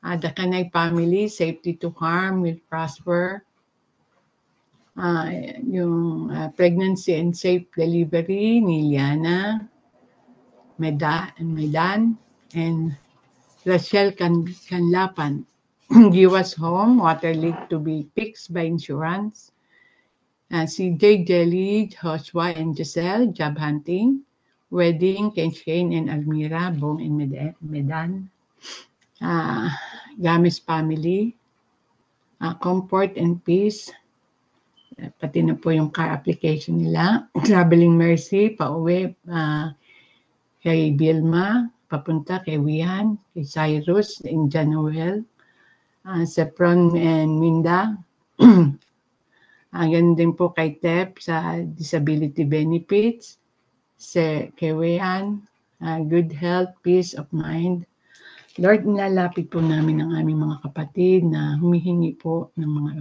Uh, the Kanay family, safety to harm will prosper uh, yung uh, pregnancy and safe delivery ni Liana Medan, Medan and Rachel Can Canlapan. Giwas home, water leak to be fixed by insurance. Uh, Jay Jelly, Joshua and Giselle, job hunting. Wedding, Ken Shane and Almira, Bong and Medan. Uh, Gamis family. Uh, comfort and peace pati na po yung car application nila. Traveling Mercy, pauwi uh, kay Bilma, papunta kay Wian, kay Cyrus, in Januel, uh, Sepron and Minda. uh, din po kay Tep sa disability benefits, sa kay Wian, uh, good health, peace of mind. Lord, nilalapit po namin ang aming mga kapatid na humihingi po ng mga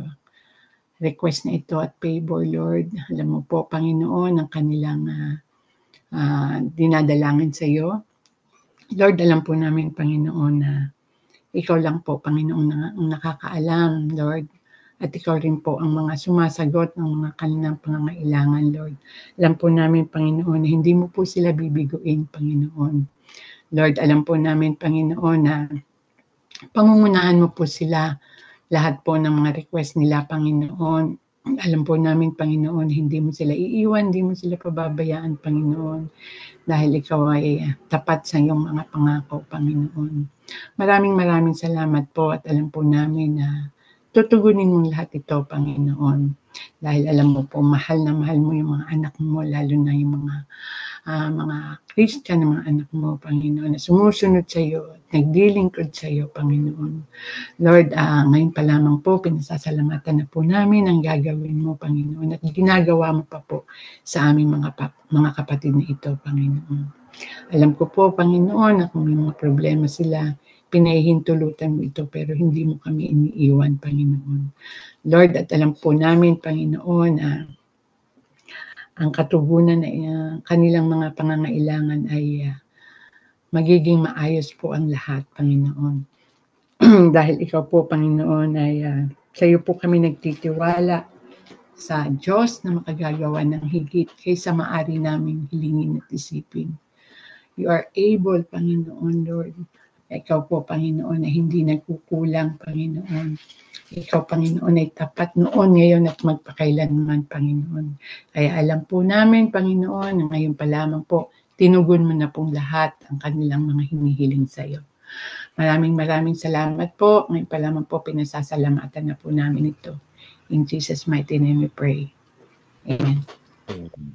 request na ito at favor, Lord. Alam mo po, Panginoon, ang kanilang uh, uh, dinadalangin sa iyo. Lord, alam po namin, Panginoon, na ikaw lang po, Panginoon, na, ang nakakaalam, Lord. At ikaw rin po ang mga sumasagot ng mga kanilang pangangailangan, Lord. Alam po namin, Panginoon, na hindi mo po sila bibiguin, Panginoon. Lord, alam po namin, Panginoon, na pangungunahan mo po sila lahat po ng mga request nila, Panginoon. Alam po namin, Panginoon, hindi mo sila iiwan, hindi mo sila pababayaan, Panginoon. Dahil ikaw ay tapat sa iyong mga pangako, Panginoon. Maraming maraming salamat po at alam po namin na tutugunin mong lahat ito, Panginoon. Dahil alam mo po, mahal na mahal mo yung mga anak mo, lalo na yung mga uh, mga Christian na mga anak mo, Panginoon, na sumusunod sa iyo at nagdilingkod sa iyo, Panginoon. Lord, uh, ngayon pa lamang po, pinasasalamatan na po namin ang gagawin mo, Panginoon, at ginagawa mo pa po sa aming mga, pa, mga kapatid na ito, Panginoon. Alam ko po, Panginoon, na kung may mga problema sila, pinahihintulutan mo ito pero hindi mo kami iniiwan, Panginoon. Lord, at alam po namin, Panginoon, na ang katugunan na uh, kanilang mga pangangailangan ay uh, magiging maayos po ang lahat, Panginoon. Dahil ikaw po, Panginoon, ay uh, sa iyo po kami nagtitiwala sa Diyos na makagagawa ng higit kaysa maari naming hilingin at isipin. You are able, Panginoon, Lord. Ikaw po, Panginoon, na hindi nagkukulang, Panginoon. Ikaw, Panginoon, ay tapat noon, ngayon at magpakailanman, Panginoon. Kaya alam po namin, Panginoon, na ngayon pa lamang po, tinugon mo na pong lahat ang kanilang mga hinihiling sa iyo. Maraming maraming salamat po. Ngayon pa lamang po, pinasasalamatan na po namin ito. In Jesus' mighty name we pray. Amen.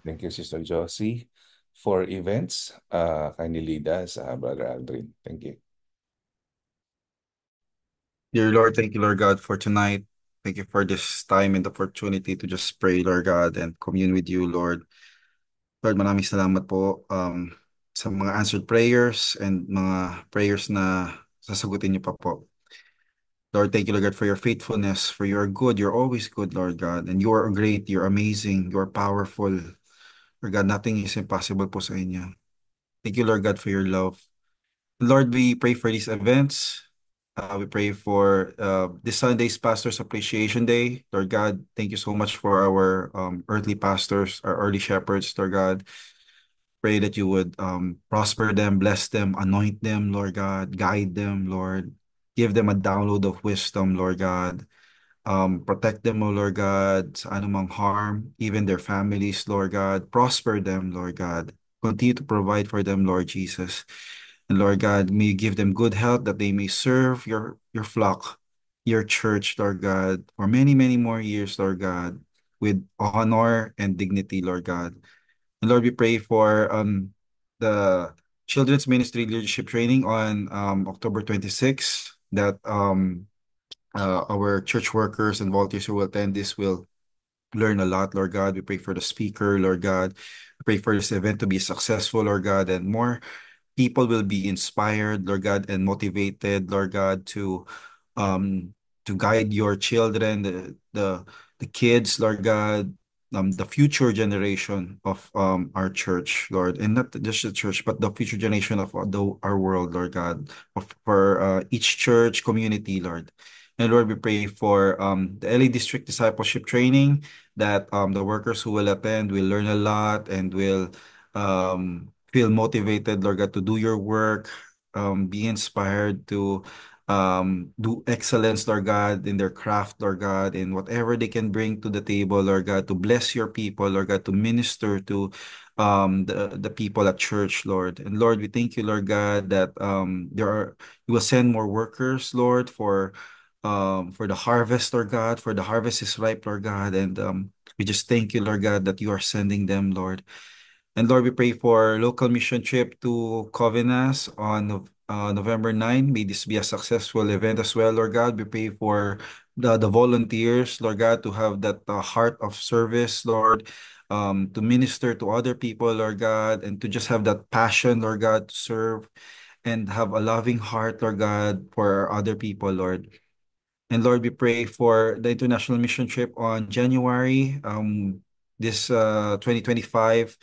Thank you, Sister Josie. For events, uh, kindly lead us, uh, Brother Aldrin. Thank you. Dear Lord, thank you, Lord God, for tonight. Thank you for this time and opportunity to just pray, Lord God, and commune with you, Lord. Lord, maraming salamat po um, sa mga answered prayers and mga prayers na sasagutin niyo pa po. Lord, thank you, Lord God, for your faithfulness, for you are good, you're always good, Lord God, and you are great, you're amazing, you're powerful. Lord God, nothing is impossible po sa inyo. Thank you, Lord God, for your love. Lord, we pray for these events. Uh, we pray for uh, this Sunday's Pastors Appreciation Day. Lord God, thank you so much for our um, earthly pastors, our early shepherds, Lord God. Pray that you would um, prosper them, bless them, anoint them, Lord God, guide them, Lord. Give them a download of wisdom, Lord God. Um, protect them, O Lord God, sa anumang harm, even their families, Lord God. Prosper them, Lord God. Continue to provide for them, Lord Jesus. And Lord God, may you give them good health that they may serve your, your flock, your church, Lord God, for many, many more years, Lord God, with honor and dignity, Lord God. And Lord, we pray for um, the Children's Ministry Leadership Training on um, October 26, that um, uh, our church workers and volunteers who will attend this will learn a lot, Lord God. We pray for the speaker, Lord God. We pray for this event to be successful, Lord God, and more people will be inspired, Lord God, and motivated, Lord God, to um to guide your children, the the the kids, Lord God, um the future generation of um our church, Lord, and not just the church, but the future generation of the, our world, Lord God, of, for uh, each church community, Lord. And Lord, we pray for um, the LA District Discipleship Training that um, the workers who will attend will learn a lot and will um, feel motivated, Lord God, to do your work, um, be inspired to um, do excellence, Lord God, in their craft, Lord God, in whatever they can bring to the table, Lord God, to bless your people, Lord God, to minister to um, the, the people at church, Lord. And Lord, we thank you, Lord God, that um, there are you will send more workers, Lord, for um, for the harvest, Lord God, for the harvest is ripe, Lord God, and um, we just thank you, Lord God, that you are sending them, Lord. And Lord, we pray for local mission trip to Covenas on uh, November 9. May this be a successful event as well, Lord God. We pray for the, the volunteers, Lord God, to have that uh, heart of service, Lord, um, to minister to other people, Lord God, and to just have that passion, Lord God, to serve and have a loving heart, Lord God, for other people, Lord. And Lord, we pray for the international mission trip on January, um, this uh, 2025.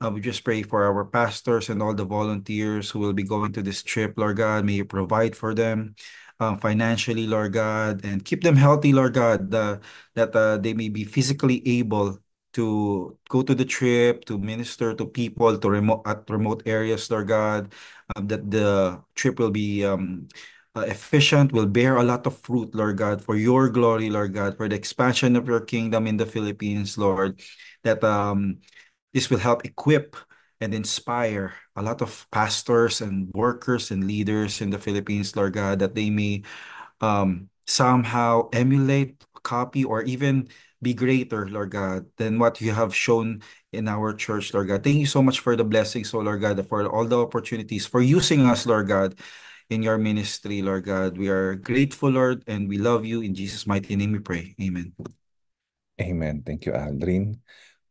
Uh, we just pray for our pastors and all the volunteers who will be going to this trip, Lord God. May you provide for them um, financially, Lord God, and keep them healthy, Lord God, the, that uh, they may be physically able to go to the trip, to minister to people to remote at remote areas, Lord God, um, that the trip will be um, uh, efficient, will bear a lot of fruit, Lord God, for your glory, Lord God, for the expansion of your kingdom in the Philippines, Lord, that um, this will help equip and inspire a lot of pastors and workers and leaders in the Philippines, Lord God, that they may um, somehow emulate, copy, or even be greater, Lord God, than what you have shown in our church, Lord God. Thank you so much for the blessings, oh Lord God, for all the opportunities, for using us, Lord God, in your ministry, Lord God. We are grateful, Lord, and we love you. In Jesus' mighty name we pray. Amen. Amen. Thank you, Aldrin.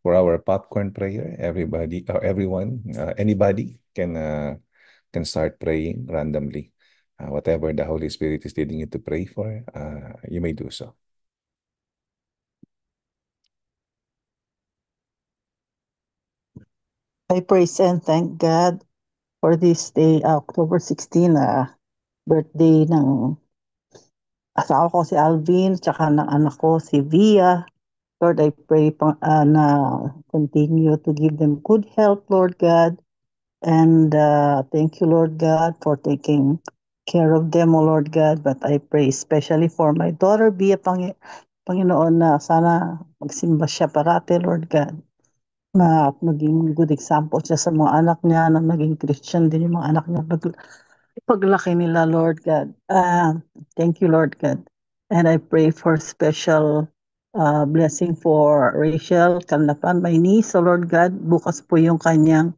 For our popcorn prayer, everybody, or everyone, uh, anybody can uh, can start praying randomly. Uh, whatever the Holy Spirit is leading you to pray for, uh, you may do so. I praise and thank God for this day, October 16, uh, birthday ng asawa ko si Alvin, tsaka ng anak ko si Via. Lord, I pray uh, na continue to give them good health, Lord God. And uh, thank you, Lord God, for taking care of them, O Lord God. But I pray especially for my daughter, Via Pang Panginoon, na sana magsimba siya parate, Lord God na maging good example siya sa mga anak niya na maging Christian din yung mga anak niya pag, paglaki nila Lord God. Uh, thank you Lord God. And I pray for special uh, blessing for Rachel Kalnapan, my niece, so Lord God. Bukas po yung kanyang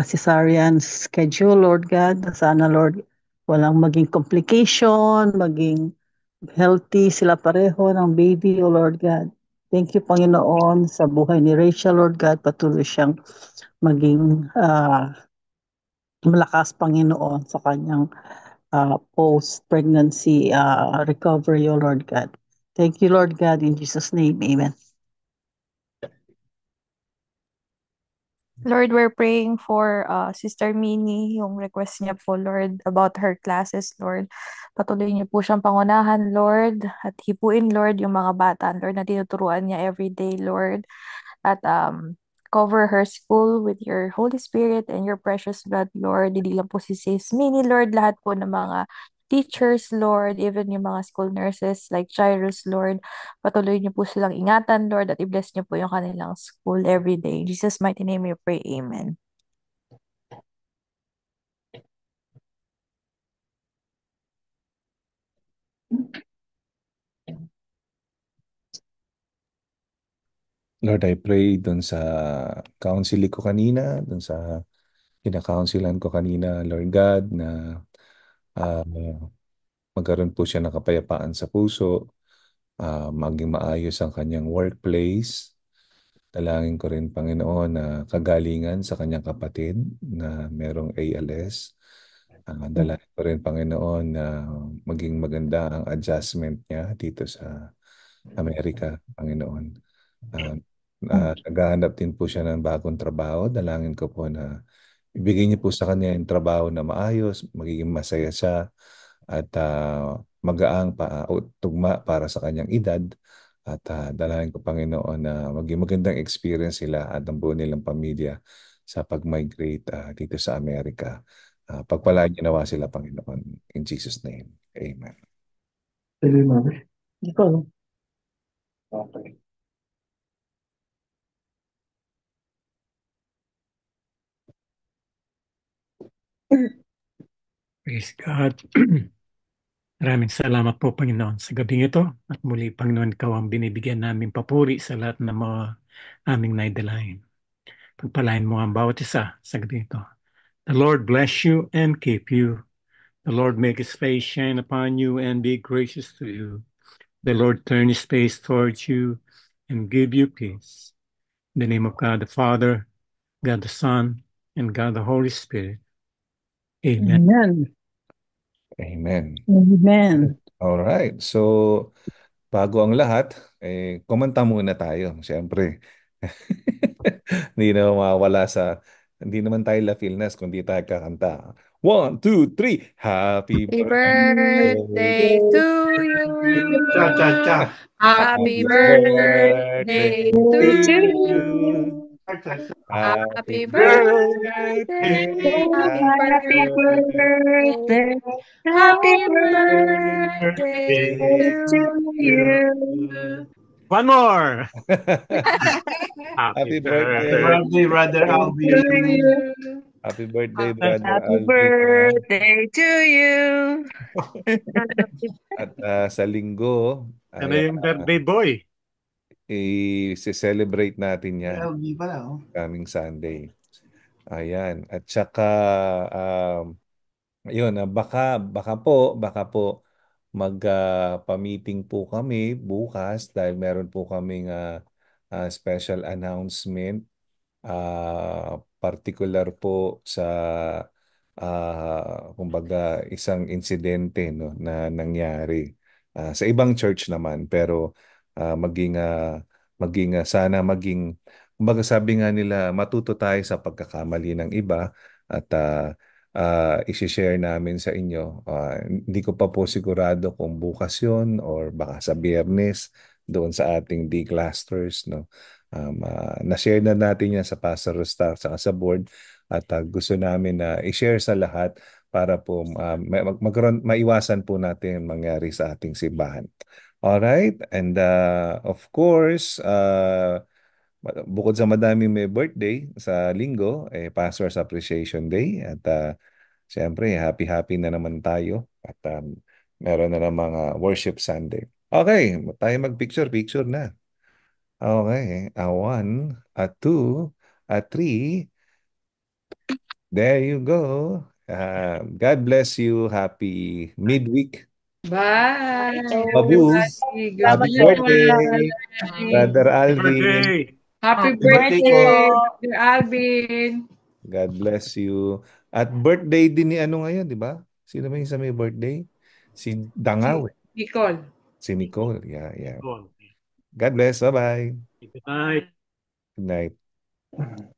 cesarean schedule, Lord God. Sana Lord, walang maging complication, maging healthy sila pareho ng baby, O Lord God. Thank you, Panginoon, sa buhay ni Rachel, Lord God. Patuloy siyang maging uh, malakas, Panginoon, sa kanyang uh, post-pregnancy uh, recovery, O Lord God. Thank you, Lord God. In Jesus' name, amen. Lord, we're praying for uh, Sister Minnie, yung request niya po, Lord, about her classes, Lord. Patuloy niyo po siyang pangunahan, Lord, at hipuin, Lord, yung mga bata, Lord, na tinuturuan niya every day, Lord. At um, cover her school with your Holy Spirit and your precious blood, Lord. Hindi lang po si Sis Minnie, Lord, lahat po ng mga teachers, Lord, even yung mga school nurses like Jairus, Lord. Patuloy niyo po silang ingatan, Lord, at i-bless niyo po yung kanilang school every day. In Jesus' mighty name we pray. Amen. Lord, I pray dun sa counseling ko kanina, dun sa kinakounselan ko kanina, Lord God, na uh, magkaroon po siya ng kapayapaan sa puso, uh, maging maayos ang kanyang workplace. Dalangin ko rin, Panginoon, na kagalingan sa kanyang kapatid na merong ALS. Uh, dalangin ko rin, Panginoon, na maging maganda ang adjustment niya dito sa Amerika, Panginoon. Uh, uh, naghahanap din po siya ng bagong trabaho. Dalangin ko po na ibigay niyo po sa kanya yung trabaho na maayos, magiging masaya siya at uh, magaang pa, uh, tugma para sa kanyang edad. At uh, dalangin ko Panginoon na maging magandang experience sila at ang buo nilang pamilya sa pag-migrate uh, dito sa Amerika. Uh, pagpalaan niyo nawa sila, Panginoon. In Jesus' name. Amen. Ikaw. Okay. Praise God. Maraming salamat po, Panginoon, sa gabing ito. At muli, Panginoon, ikaw ang binibigyan namin papuri sa lahat ng mga aming naidalahin. Pagpalain mo ang bawat isa sa gabing ito. The Lord bless you and keep you. The Lord make his face shine upon you and be gracious to you. The Lord turn his face towards you and give you peace. In the name of God the Father, God the Son, and God the Holy Spirit. Amen. Amen. Amen. Amen. All right. So, bago ang lahat, eh, kumanta muna tayo, siyempre. hindi na mawawala sa, hindi naman tayo La Filnas kundi tayo kakanta. One, two, three. Happy Happy birthday birthday to you. Cha, cha, cha. Happy birthday to you. Happy Happy birthday. birthday. Happy birthday. Happy birthday to you. One more. Happy birthday. Happy birthday, Brother Alvin. Happy birthday, brother Happy birthday to you. At ah, sa linggo, Ano yung birthday boy? I-celebrate natin yan LB pala, oh. coming Sunday. Ayan. At saka, um, yun, ah, baka, baka po, baka po mag-pa-meeting po kami bukas dahil meron po kaming ah, ah, special announcement ah, particular po sa ah, kumbaga isang insidente no na nangyari Ah, sa ibang church naman pero ah, maging ah, maging ah, sana maging kumbaga sabi nga nila matuto tayo sa pagkakamali ng iba at ah, ah, isi-share namin sa inyo. Ah, hindi ko pa po sigurado kung bukas yun or baka sa biyernes doon sa ating D-clusters. No? Um, ah, na-share na natin yan sa Pastor Staff at sa board at ah, gusto namin na i-share sa lahat para po ma- mag- magkaroon, maiwasan po natin ang mangyari sa ating simbahan. Alright? And uh, of course, uh, bukod sa madaming may birthday sa linggo, eh, Pastor's Appreciation Day. At uh, siyempre, happy-happy na naman tayo. At um, meron na namang uh, Worship Sunday. Okay, tayo mag-picture-picture na. Okay, a one, a two, a three. There you go. Uh, God bless you. Happy midweek. Bye. Babu. Happy night. birthday, Brother Alvin. Birthday. Happy birthday birthday. Sir Alvin. God bless you. At birthday din ni ano ngayon, di ba? Sino ba yung sa may birthday? Si Dangaw. eh. Nicole. Si Nicole. Yeah, yeah. God bless. Bye-bye. Good night. Good night.